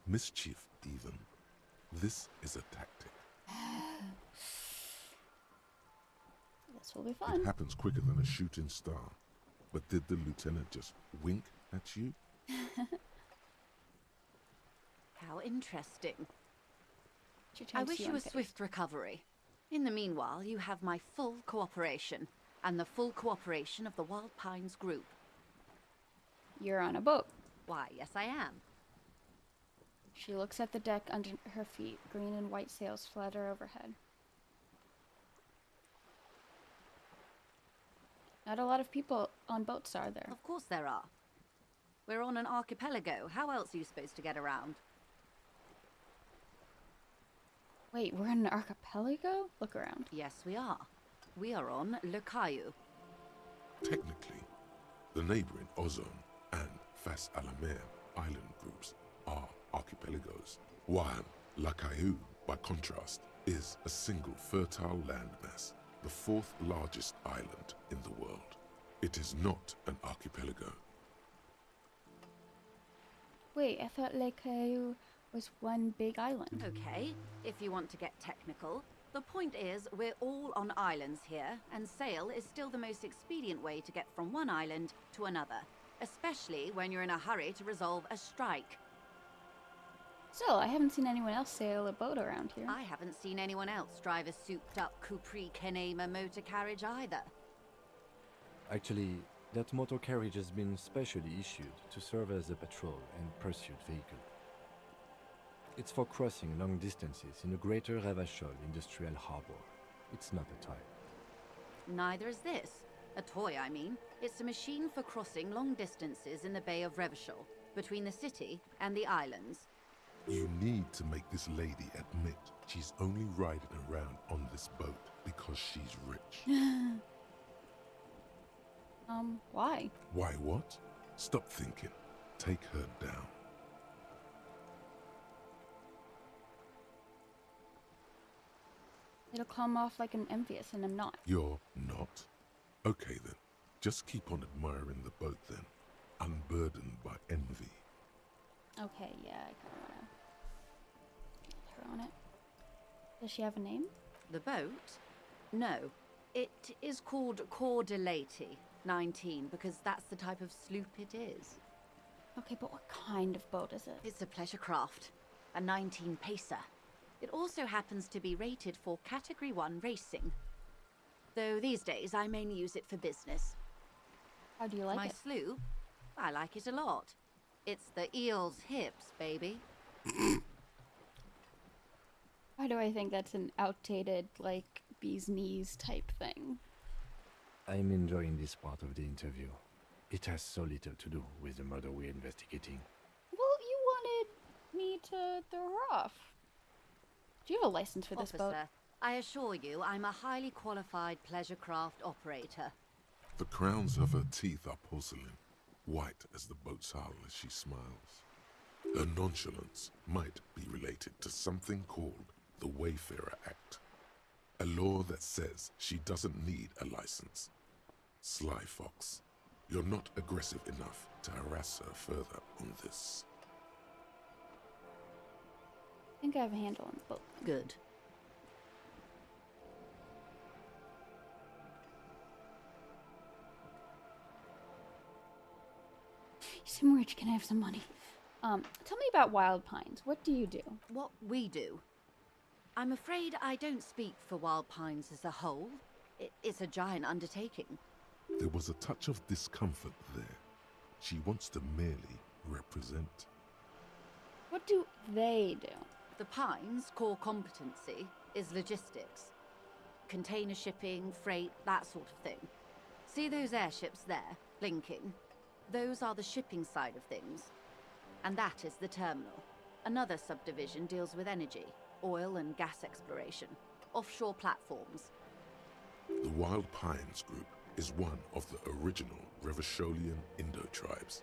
Mischief, even. This is a tactic. This will be It happens quicker than a shooting star. But did the lieutenant just wink at you? How interesting. She I wish you a on swift recovery. In the meanwhile, you have my full cooperation, and the full cooperation of the Wild Pines Group. You're on a boat. Why, yes, I am. She looks at the deck under her feet. Green and white sails flutter overhead. Not a lot of people on boats are there. Of course there are. We're on an archipelago. How else are you supposed to get around? Wait, we're in an archipelago? Look around. Yes, we are. We are on Le Caillou. Technically, the neighboring Ozonne and Fas Alamer island groups are archipelagos, while La Caillou, by contrast, is a single fertile landmass, the fourth largest island in the world. It is not an archipelago. Wait, I thought Le Caillou was one big island. Okay, if you want to get technical. The point is, we're all on islands here, and sail is still the most expedient way to get from one island to another, especially when you're in a hurry to resolve a strike. Still, I haven't seen anyone else sail a boat around here. I haven't seen anyone else drive a souped up Coupris Kineema motor carriage either. Actually, that motor carriage has been specially issued to serve as a patrol and pursuit vehicle. It's for crossing long distances in the greater Revachol industrial harbor. It's not a toy. Neither is this. A toy, I mean. It's a machine for crossing long distances in the Bay of Revachol, between the city and the islands. You need to make this lady admit she's only riding around on this boat because she's rich. um, why? Why what? Stop thinking. Take her down. It'll come off like I'm envious, and I'm not. You're not? Okay then. Just keep on admiring the boat then, unburdened by envy. Okay, yeah, I kind of get her on it. Does she have a name? The boat? No. It is called Cordelati 19 because that's the type of sloop it is. Okay, but what kind of boat is it? It's a pleasure craft, a 19 pacer. It also happens to be rated for Category 1 racing. Though these days I mainly use it for business. How do you like My it? sloop? I like it a lot. It's the eel's hips, baby. Why do I think that's an outdated, like, bee's knees type thing? I'm enjoying this part of the interview. It has so little to do with the murder we're investigating. Well, you wanted me to throw her off. Do you have a license for this boat? I assure you, I'm a highly qualified pleasure craft operator. The crowns of her teeth are porcelain, white as the boat's hull as she smiles. Her nonchalance might be related to something called the Wayfarer Act, a law that says she doesn't need a license. Sly Fox, you're not aggressive enough to harass her further on this. I think I have a handle on the boat. Good. You seem rich. Can I have some money? Um, tell me about Wild Pines. What do you do? What we do. I'm afraid I don't speak for Wild Pines as a whole. It, it's a giant undertaking. There was a touch of discomfort there. She wants to merely represent. What do they do? The Pines' core competency is logistics. Container shipping, freight, that sort of thing. See those airships there, blinking? Those are the shipping side of things. And that is the terminal. Another subdivision deals with energy, oil and gas exploration, offshore platforms. The Wild Pines Group is one of the original Revacholian Indo tribes.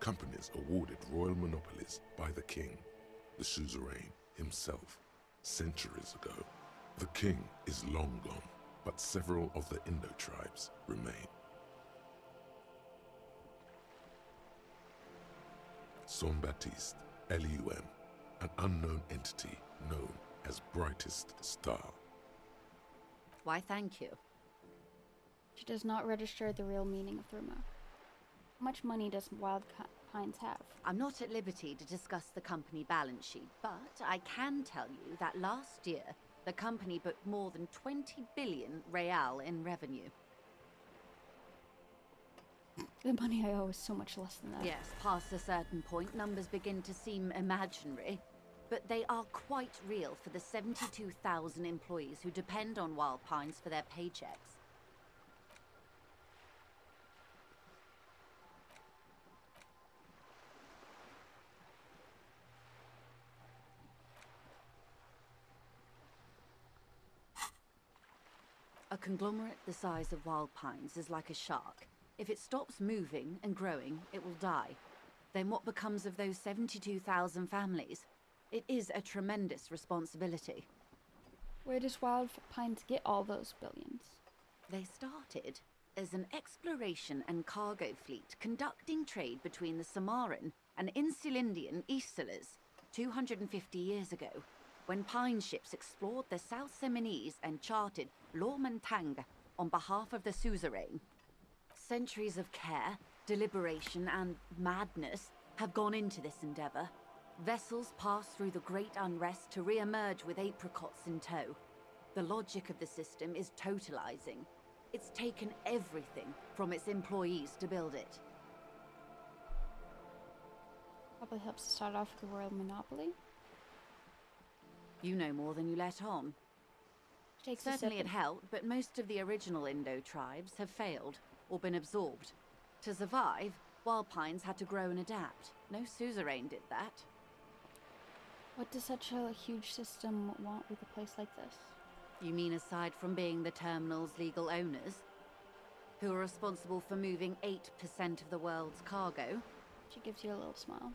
Companies awarded royal monopolies by the king, the suzerain himself, centuries ago. The king is long gone, but several of the Indo tribes remain. Son Baptiste, LUM, an unknown entity known as Brightest Star. Why, thank you. She does not register the real meaning of Thruma. How much money does Wild Ki- Pines have? I'm not at liberty to discuss the company balance sheet, but I can tell you that last year the company booked more than 20 billion real in revenue. The money I owe is so much less than that. Yes, past a certain point, numbers begin to seem imaginary, but they are quite real for the 72,000 employees who depend on Wild Pines for their paychecks. A conglomerate the size of Wild Pines is like a shark. If it stops moving and growing, it will die. Then what becomes of those 72,000 families? It is a tremendous responsibility. Where does Wild Pines get all those billions? They started as an exploration and cargo fleet conducting trade between the Samaran and Insulindian Isolas 250 years ago, when pine ships explored the South Seminese and charted Lomantang on behalf of the suzerain. Centuries of care, deliberation, and madness have gone into this endeavor. Vessels pass through the great unrest to re-emerge with apricots in tow. The logic of the system is totalizing. It's taken everything from its employees to build it. Probably helps to start off with the royal monopoly. You know more than you let on. Takes Certainly it helped, but most of the original Indo tribes have failed or been absorbed. To survive, Wild Pines had to grow and adapt. No suzerain did that. What does such a huge system want with a place like this? You mean aside from being the terminal's legal owners? Who are responsible for moving 8% of the world's cargo? She gives you a little smile.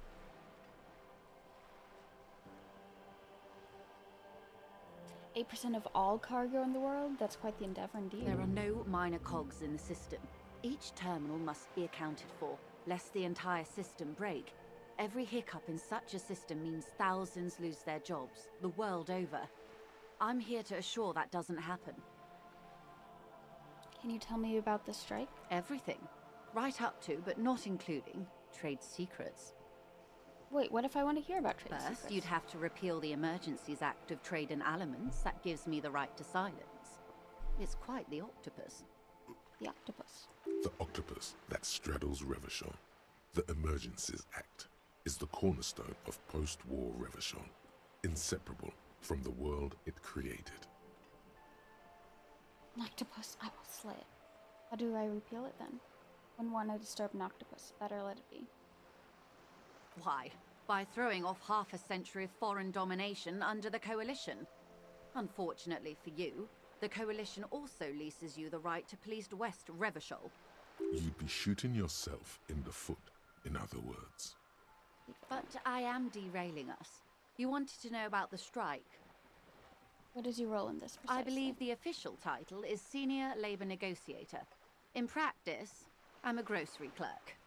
Eight percent of all cargo in the world? That's quite the endeavor indeed. There are no minor cogs in the system. Each terminal must be accounted for, lest the entire system break. Every hiccup in such a system means thousands lose their jobs, the world over. I'm here to assure that doesn't happen. Can you tell me about the strike? Everything. Right up to, but not including, trade secrets. Wait, what if I want to hear about trade First, secrets? you'd have to repeal the Emergencies Act of Trade and Aliments. That gives me the right to silence. It's quite the octopus. The octopus. The octopus that straddles Revachol, the Emergencies Act, is the cornerstone of post-war Revachol, inseparable from the world it created. An octopus, I will slay it. How do I repeal it then? Wouldn't want to disturb an octopus. Better let it be. Why? By throwing off half a century of foreign domination under the coalition. Unfortunately for you, the Coalition also leases you the right to police West Revachol. You'd be shooting yourself in the foot, in other words. But I am derailing us. You wanted to know about the strike. What is your role in this? I believe the official title is Senior Labour Negotiator. In practice, I'm a grocery clerk.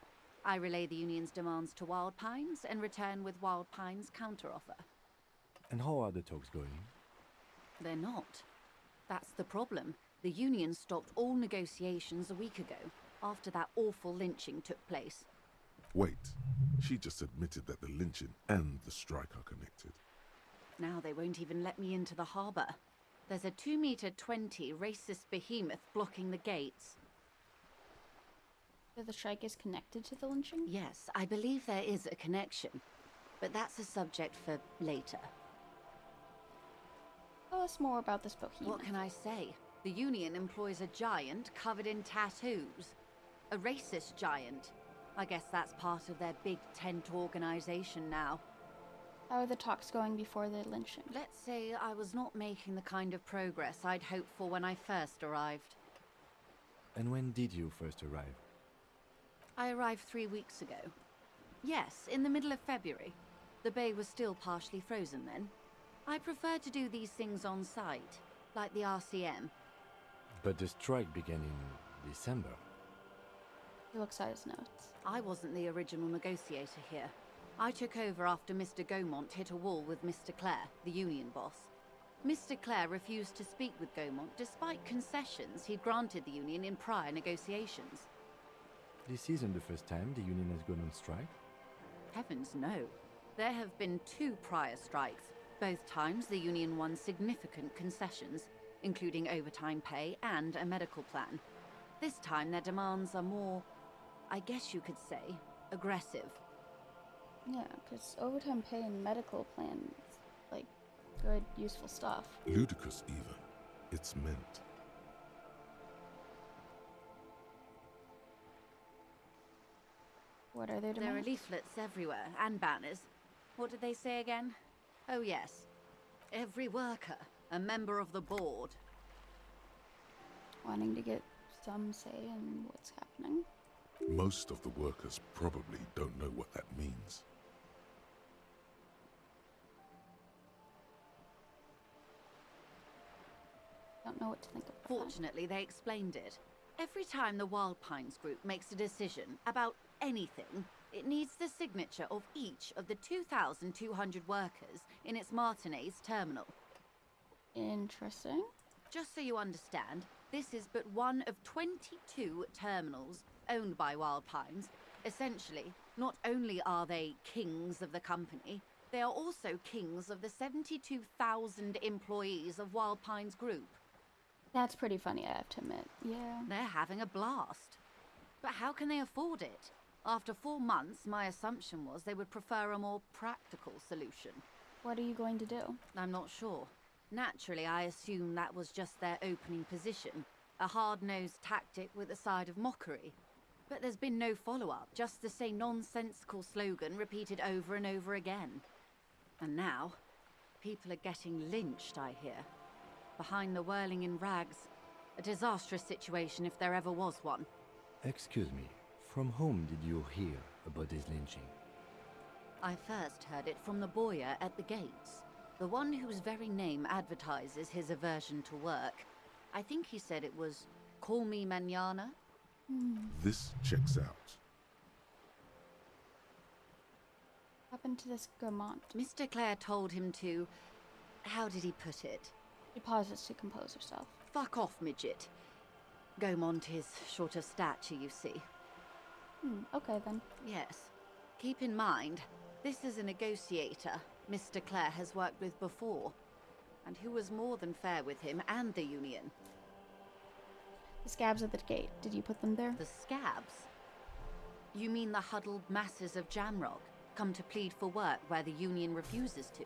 I relay the union's demands to Wild Pines and return with Wild Pines' counteroffer. And how are the talks going? They're not. That's the problem. The union stopped all negotiations a week ago, after that awful lynching took place. Wait, she just admitted that the lynching and the strike are connected. Now they won't even let me into the harbour. There's a 2 metre 20 racist behemoth blocking the gates. So the strike is connected to the lynching? Yes, I believe there is a connection. But that's a subject for later. Tell us more about this behemoth. What can I say? The Union employs a giant covered in tattoos. A racist giant. I guess that's part of their big tent organization now. How are the talks going before the lynching? Let's say I was not making the kind of progress I'd hoped for when I first arrived. And when did you first arrive? I arrived three weeks ago. Yes, in the middle of February. The bay was still partially frozen then. I prefer to do these things on site, like the RCM. But the strike began in December. He looks at his notes. I wasn't the original negotiator here. I took over after Mr. Gaumont hit a wall with Mr. Claire, the union boss. Mr. Claire refused to speak with Gaumont despite concessions he'd granted the union in prior negotiations. This isn't the first time the union has gone on strike. Heavens no. There have been two prior strikes. Both times the union won significant concessions, including overtime pay and a medical plan. This time their demands are more, I guess you could say, aggressive. Yeah, because overtime pay and medical plans, like, good, useful stuff. Ludicrous, even. It's meant. What are their demands? There are leaflets everywhere and banners. What did they say again? Oh, yes. Every worker, a member of the board. Wanting to get some say in what's happening. Most of the workers probably don't know what that means. Don't know what to think of. Fortunately, they explained it. Every time the Wild Pines group makes a decision about anything, it needs the signature of each of the 2,200 workers in its Martinaise terminal. Interesting. Just so you understand, this is but one of 22 terminals owned by Wild Pines. Essentially, not only are they kings of the company, they are also kings of the 72,000 employees of Wild Pines Group. That's pretty funny, I have to admit. Yeah. They're having a blast. But how can they afford it? After four months, my assumption was they would prefer a more practical solution. What are you going to do? I'm not sure. Naturally, I assume that was just their opening position, a hard nosed tactic with a side of mockery. But there's been no follow up, just the same nonsensical slogan repeated over and over again. And now, people are getting lynched, I hear. Behind the Whirling-in-Rags, a disastrous situation if there ever was one. Excuse me, from whom did you hear about this lynching? I first heard it from the boyer at the gates, the one whose very name advertises his aversion to work. I think he said it was Call Me Manana. This checks out. What happened to this Gaumont? Mr. Claire told him to. How did he put it? She pauses to compose herself. Fuck off, midget. Gaumont is short of stature, you see. Hmm, okay then. Yes. Keep in mind, this is a negotiator Mr. Claire has worked with before, and who was more than fair with him and the Union. The scabs at the gate, did you put them there? The scabs? You mean the huddled masses of Jamrock, come to plead for work where the Union refuses to?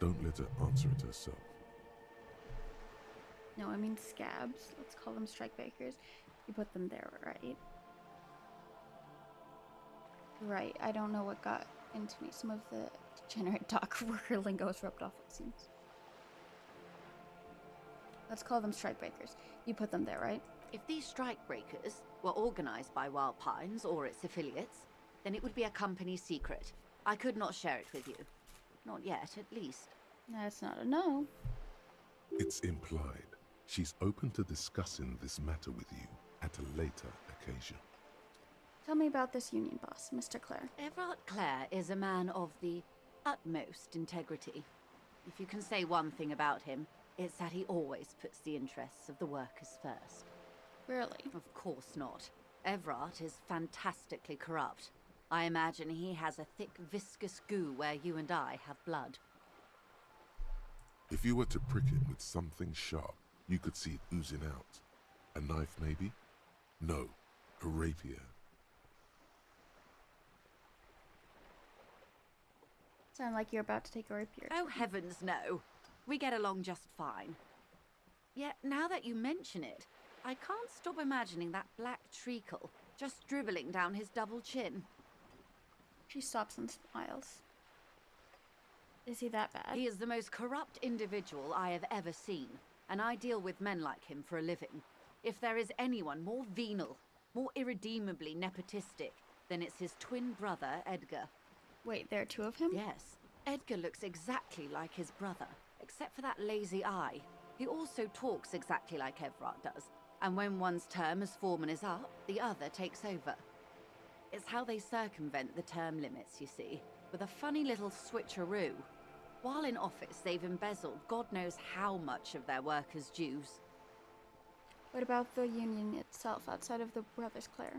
Don't let her answer it herself. No, I mean scabs. Let's call them strikebreakers. You put them there, right? Right. I don't know what got into me. Some of the degenerate dock worker lingo is rubbed off, it seems. Let's call them strikebreakers. You put them there, right? If these strikebreakers were organized by Wild Pines or its affiliates, then it would be a company secret. I could not share it with you. Not yet, at least. That's not a no. It's implied. She's open to discussing this matter with you at a later occasion. Tell me about this union boss, Mr. Claire. Evrart Claire is a man of the utmost integrity. If you can say one thing about him, it's that he always puts the interests of the workers first. Really? Of course not. Evrart is fantastically corrupt. I imagine he has a thick, viscous goo where you and I have blood. If you were to prick him with something sharp, you could see it oozing out. A knife, maybe? No, a rapier. Sound like you're about to take a rapier. Oh, heavens, no. We get along just fine. Yet, now that you mention it, I can't stop imagining that black treacle just dribbling down his double chin. She stops and smiles. Is he that bad? He is the most corrupt individual I have ever seen, and I deal with men like him for a living. If there is anyone more venal, more irredeemably nepotistic, then it's his twin brother, Edgar. Wait, there are two of him? Yes. Edgar looks exactly like his brother, except for that lazy eye. He also talks exactly like Evrart does, and when one's term as foreman is up, the other takes over. It's how they circumvent the term limits, you see, with a funny little switcheroo. While in office, they've embezzled God knows how much of their workers' dues. What about the union itself outside of the Brothers Claire?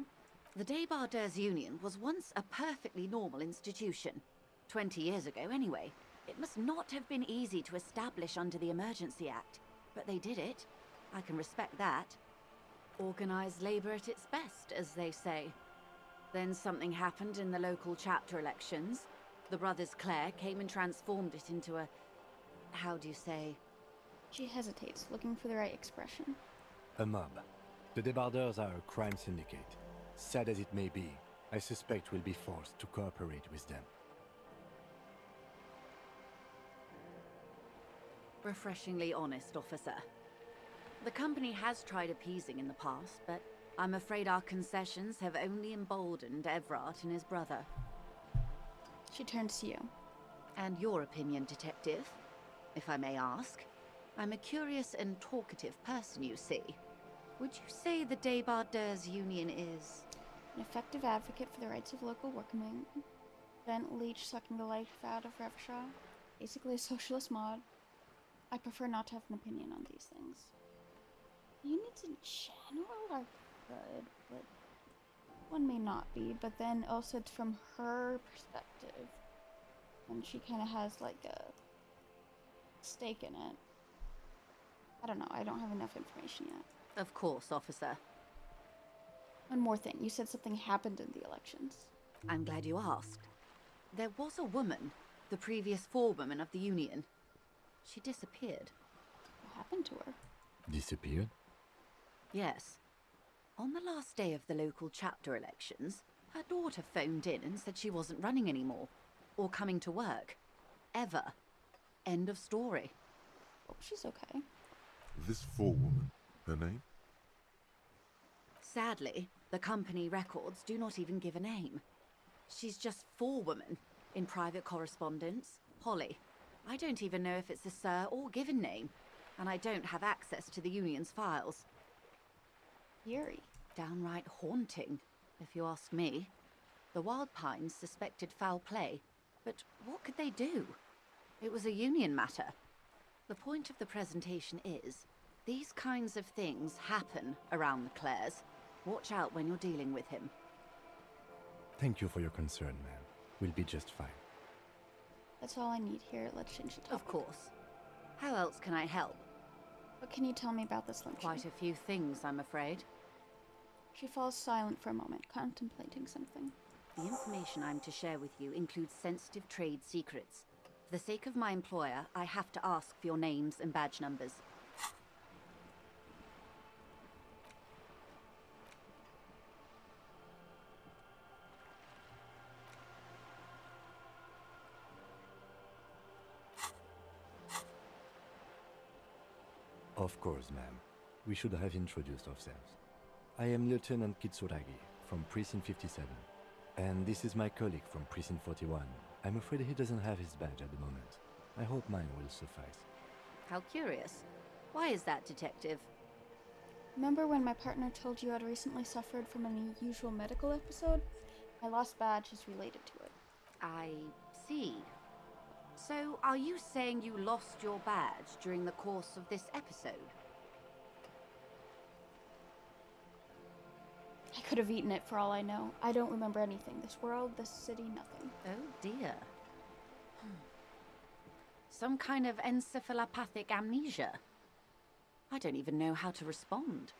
The Débardeurs Union was once a perfectly normal institution. Twenty years ago, anyway. It must not have been easy to establish under the Emergency Act, but they did it. I can respect that. Organised labour at its best, as they say. Then something happened in the local chapter elections. The Brothers Claire came and transformed it into a. How do you say? She hesitates, looking for the right expression. A mob. The Débardeurs are a crime syndicate. Sad as it may be, I suspect we'll be forced to cooperate with them. Refreshingly honest, officer. The company has tried appeasing in the past, but I'm afraid our concessions have only emboldened Evrart and his brother. She turns to you. And your opinion, Detective? If I may ask. I'm a curious and talkative person, you see. Would you say the Débardeurs Union is... An effective advocate for the rights of local workmen. Bent leech sucking the life out of Revachol. Basically a socialist mod. I prefer not to have an opinion on these things. Unions in general are good, but one may not be. But then also it's from her perspective. And she kind of has like a stake in it. I don't know. I don't have enough information yet. Of course, officer. One more thing. You said something happened in the elections. I'm glad you asked. There was a woman, the previous forewoman of the Union. She disappeared. What happened to her? Disappeared? Yes. On the last day of the local chapter elections, her daughter phoned in and said she wasn't running anymore. Or coming to work. Ever. End of story. Oh, she's okay. This forewoman, her name? Sadly, the company records do not even give a name. She's just forewoman in private correspondence, Polly. I don't even know if it's a sir or given name, and I don't have access to the union's files. Eerie. Downright haunting, if you ask me. The Wild Pines suspected foul play, but what could they do? It was a union matter. The point of the presentation is, these kinds of things happen around the Claires. Watch out when you're dealing with him. Thank you for your concern, ma'am. We'll be just fine. That's all I need here. Let's change the topic. Of course. How else can I help? What can you tell me about this luncheon? Quite a few things, I'm afraid. She falls silent for a moment, contemplating something. The information I'm to share with you includes sensitive trade secrets. For the sake of my employer, I have to ask for your names and badge numbers. Of course, ma'am. We should have introduced ourselves. I am Lieutenant Kitsuragi from Precinct 57. And this is my colleague from Precinct 41. I'm afraid he doesn't have his badge at the moment. I hope mine will suffice. How curious. Why is that, Detective? Remember when my partner told you I'd recently suffered from an unusual medical episode? My lost badge is related to it. I see. So, are you saying you lost your badge during the course of this episode? I could have eaten it for all I know. I don't remember anything. This world, this city, nothing. Oh dear. Hmm. Some kind of encephalopathic amnesia. I don't even know how to respond.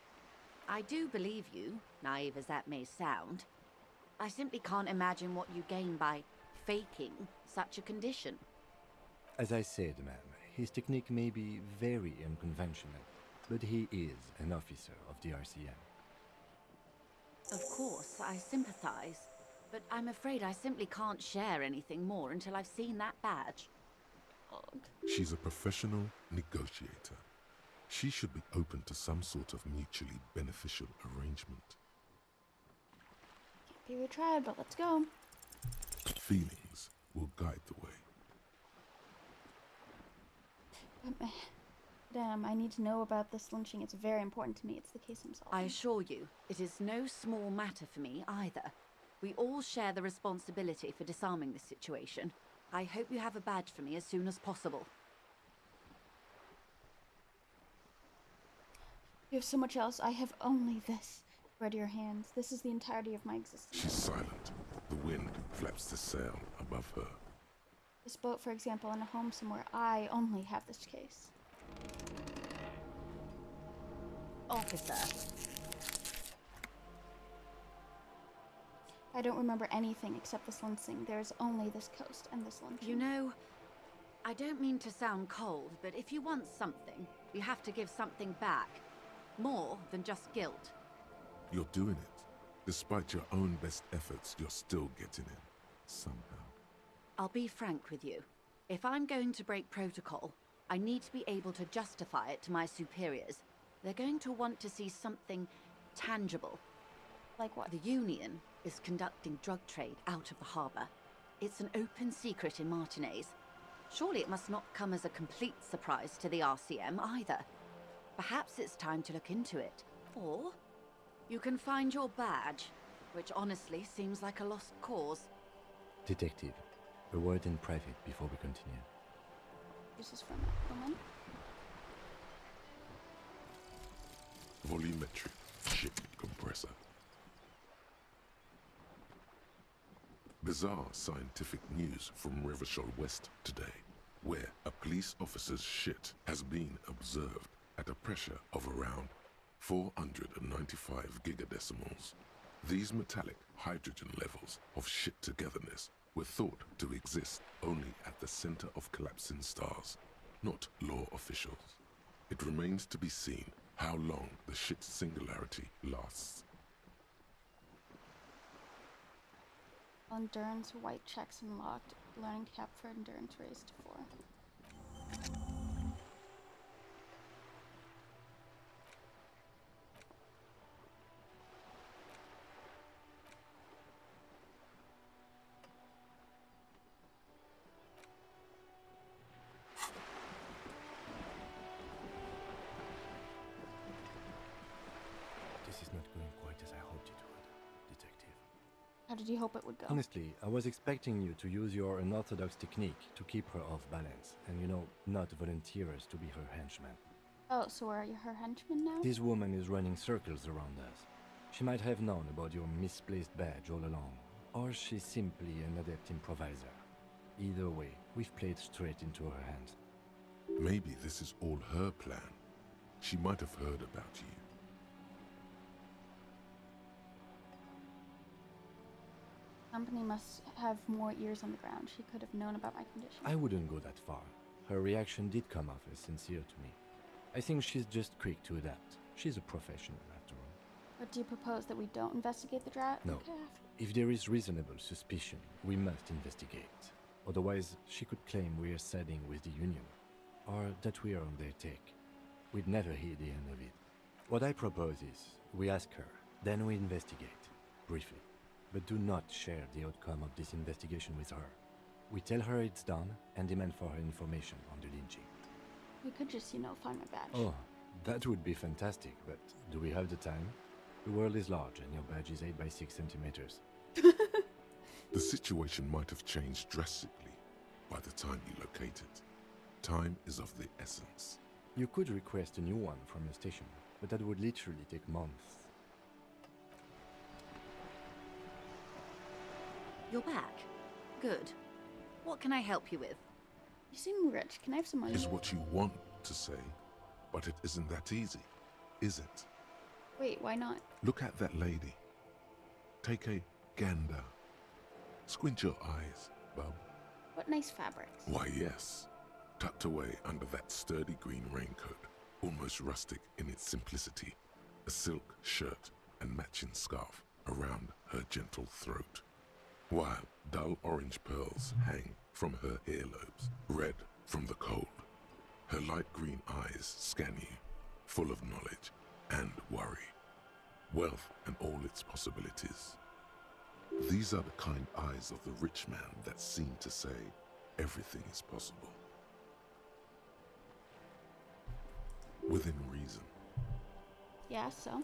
I do believe you, naive as that may sound. I simply can't imagine what you gain by faking such a condition. As I said, ma'am, his technique may be very unconventional, but he is an officer of the RCM. Of course, I sympathize, but I'm afraid I simply can't share anything more until I've seen that badge. She's a professional negotiator. She should be open to some sort of mutually beneficial arrangement. Can't be retried, but let's go. Feelings will guide the way. Um, Damn, I need to know about this lynching. It's very important to me. It's the case I'm solving. I assure you, it is no small matter for me either. We all share the responsibility for disarming this situation. I hope you have a badge for me as soon as possible. You have so much else. I have only this. Spread your hands. This is the entirety of my existence. She's silent. The wind flaps the sail above her. This boat, for example, in a home somewhere. I only have this case. Oh, Officer. I don't remember anything except this lynching. There's only this coast and this lynching. You know, I don't mean to sound cold, but if you want something, you have to give something back. More than just guilt. You're doing it. Despite your own best efforts, you're still getting it. Somehow. I'll be frank with you. If I'm going to break protocol, I need to be able to justify it to my superiors. They're going to want to see something tangible. Like what? The Union is conducting drug trade out of the harbour. It's an open secret in Martinaise. Surely it must not come as a complete surprise to the RCM either. Perhaps it's time to look into it. Or you can find your badge, which honestly seems like a lost cause. Detective, a word in private before we continue. This is from a woman. Volumetric shit compressor. Bizarre scientific news from Revachol West today, where a police officer's shit has been observed at a pressure of around 495 gigadecimals. These metallic hydrogen levels of shit togetherness were thought to exist only at the center of collapsing stars, not law officials. It remains to be seen how long the shit singularity lasts. Endurance, white checks unlocked. Learning cap for endurance raised to four. Did you hope it would go? Honestly, I was expecting you to use your unorthodox technique to keep her off balance, and you know, not volunteers to be her henchmen. Oh, so are you her henchman now? This woman is running circles around us. She might have known about your misplaced badge all along, or she's simply an adept improviser. Either way, we've played straight into her hands. Maybe this is all her plan. She might have heard about you. Company must have more ears on the ground. She could have known about my condition. I wouldn't go that far. Her reaction did come off as sincere to me. I think she's just quick to adapt. She's a professional, after all. But do you propose that we don't investigate the drat? No. Okay. If there is reasonable suspicion, we must investigate. Otherwise, she could claim we are siding with the Union, or that we are on their take. we'd never hear the end of it. What I propose is we ask her, then we investigate, briefly. But do not share the outcome of this investigation with her. We tell her it's done and demand for her information on the lynching. We could just, you know, find my badge. Oh, that would be fantastic, but do we have the time? The world is large and your badge is 8 by 6 centimeters. The situation might have changed drastically by the time you locate it. Time is of the essence. You could request a new one from your station, but that would literally take months. You're back. Good. What can I help you with? You seem rich. Can I have some money? Is what you want to say, but it isn't that easy, is it? Wait, why not? Look at that lady. Take a gander. Squint your eyes, bub. What nice fabrics. Why, yes. Tucked away under that sturdy green raincoat, almost rustic in its simplicity, a silk shirt and matching scarf around her gentle throat, while dull orange pearls hang from her earlobes, red from the cold. Her light green eyes scan you, full of knowledge and worry, wealth and all its possibilities. These are the kind eyes of the rich man that seem to say everything is possible. Within reason. Yeah, so?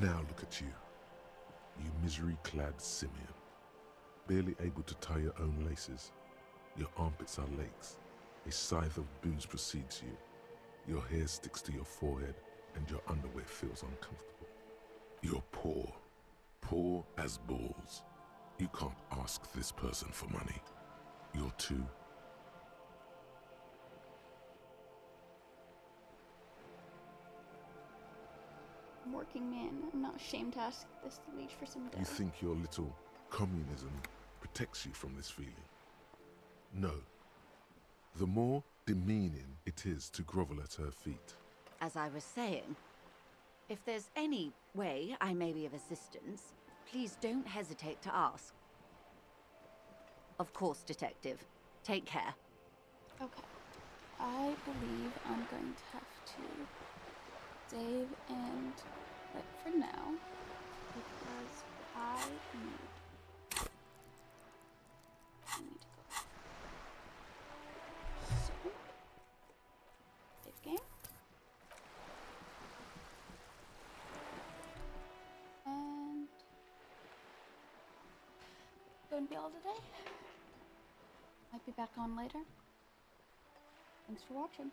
Now look at you. You misery clad simian. Barely able to tie your own laces. Your armpits are lakes. A scythe of booze precedes you. Your hair sticks to your forehead and your underwear feels uncomfortable. You're poor. Poor as balls. You can't ask this person for money. You're too. I'm working man. I'm not ashamed to ask this leech for some dough. You think your little communism protects you from this feeling? No. The more demeaning it is to grovel at her feet. As I was saying, if there's any way I may be of assistance, please don't hesitate to ask. Of course, Detective. Take care. Okay. I believe I'm going to have to save and quit for now because I need be all today. Might be back on later. Thanks for watching.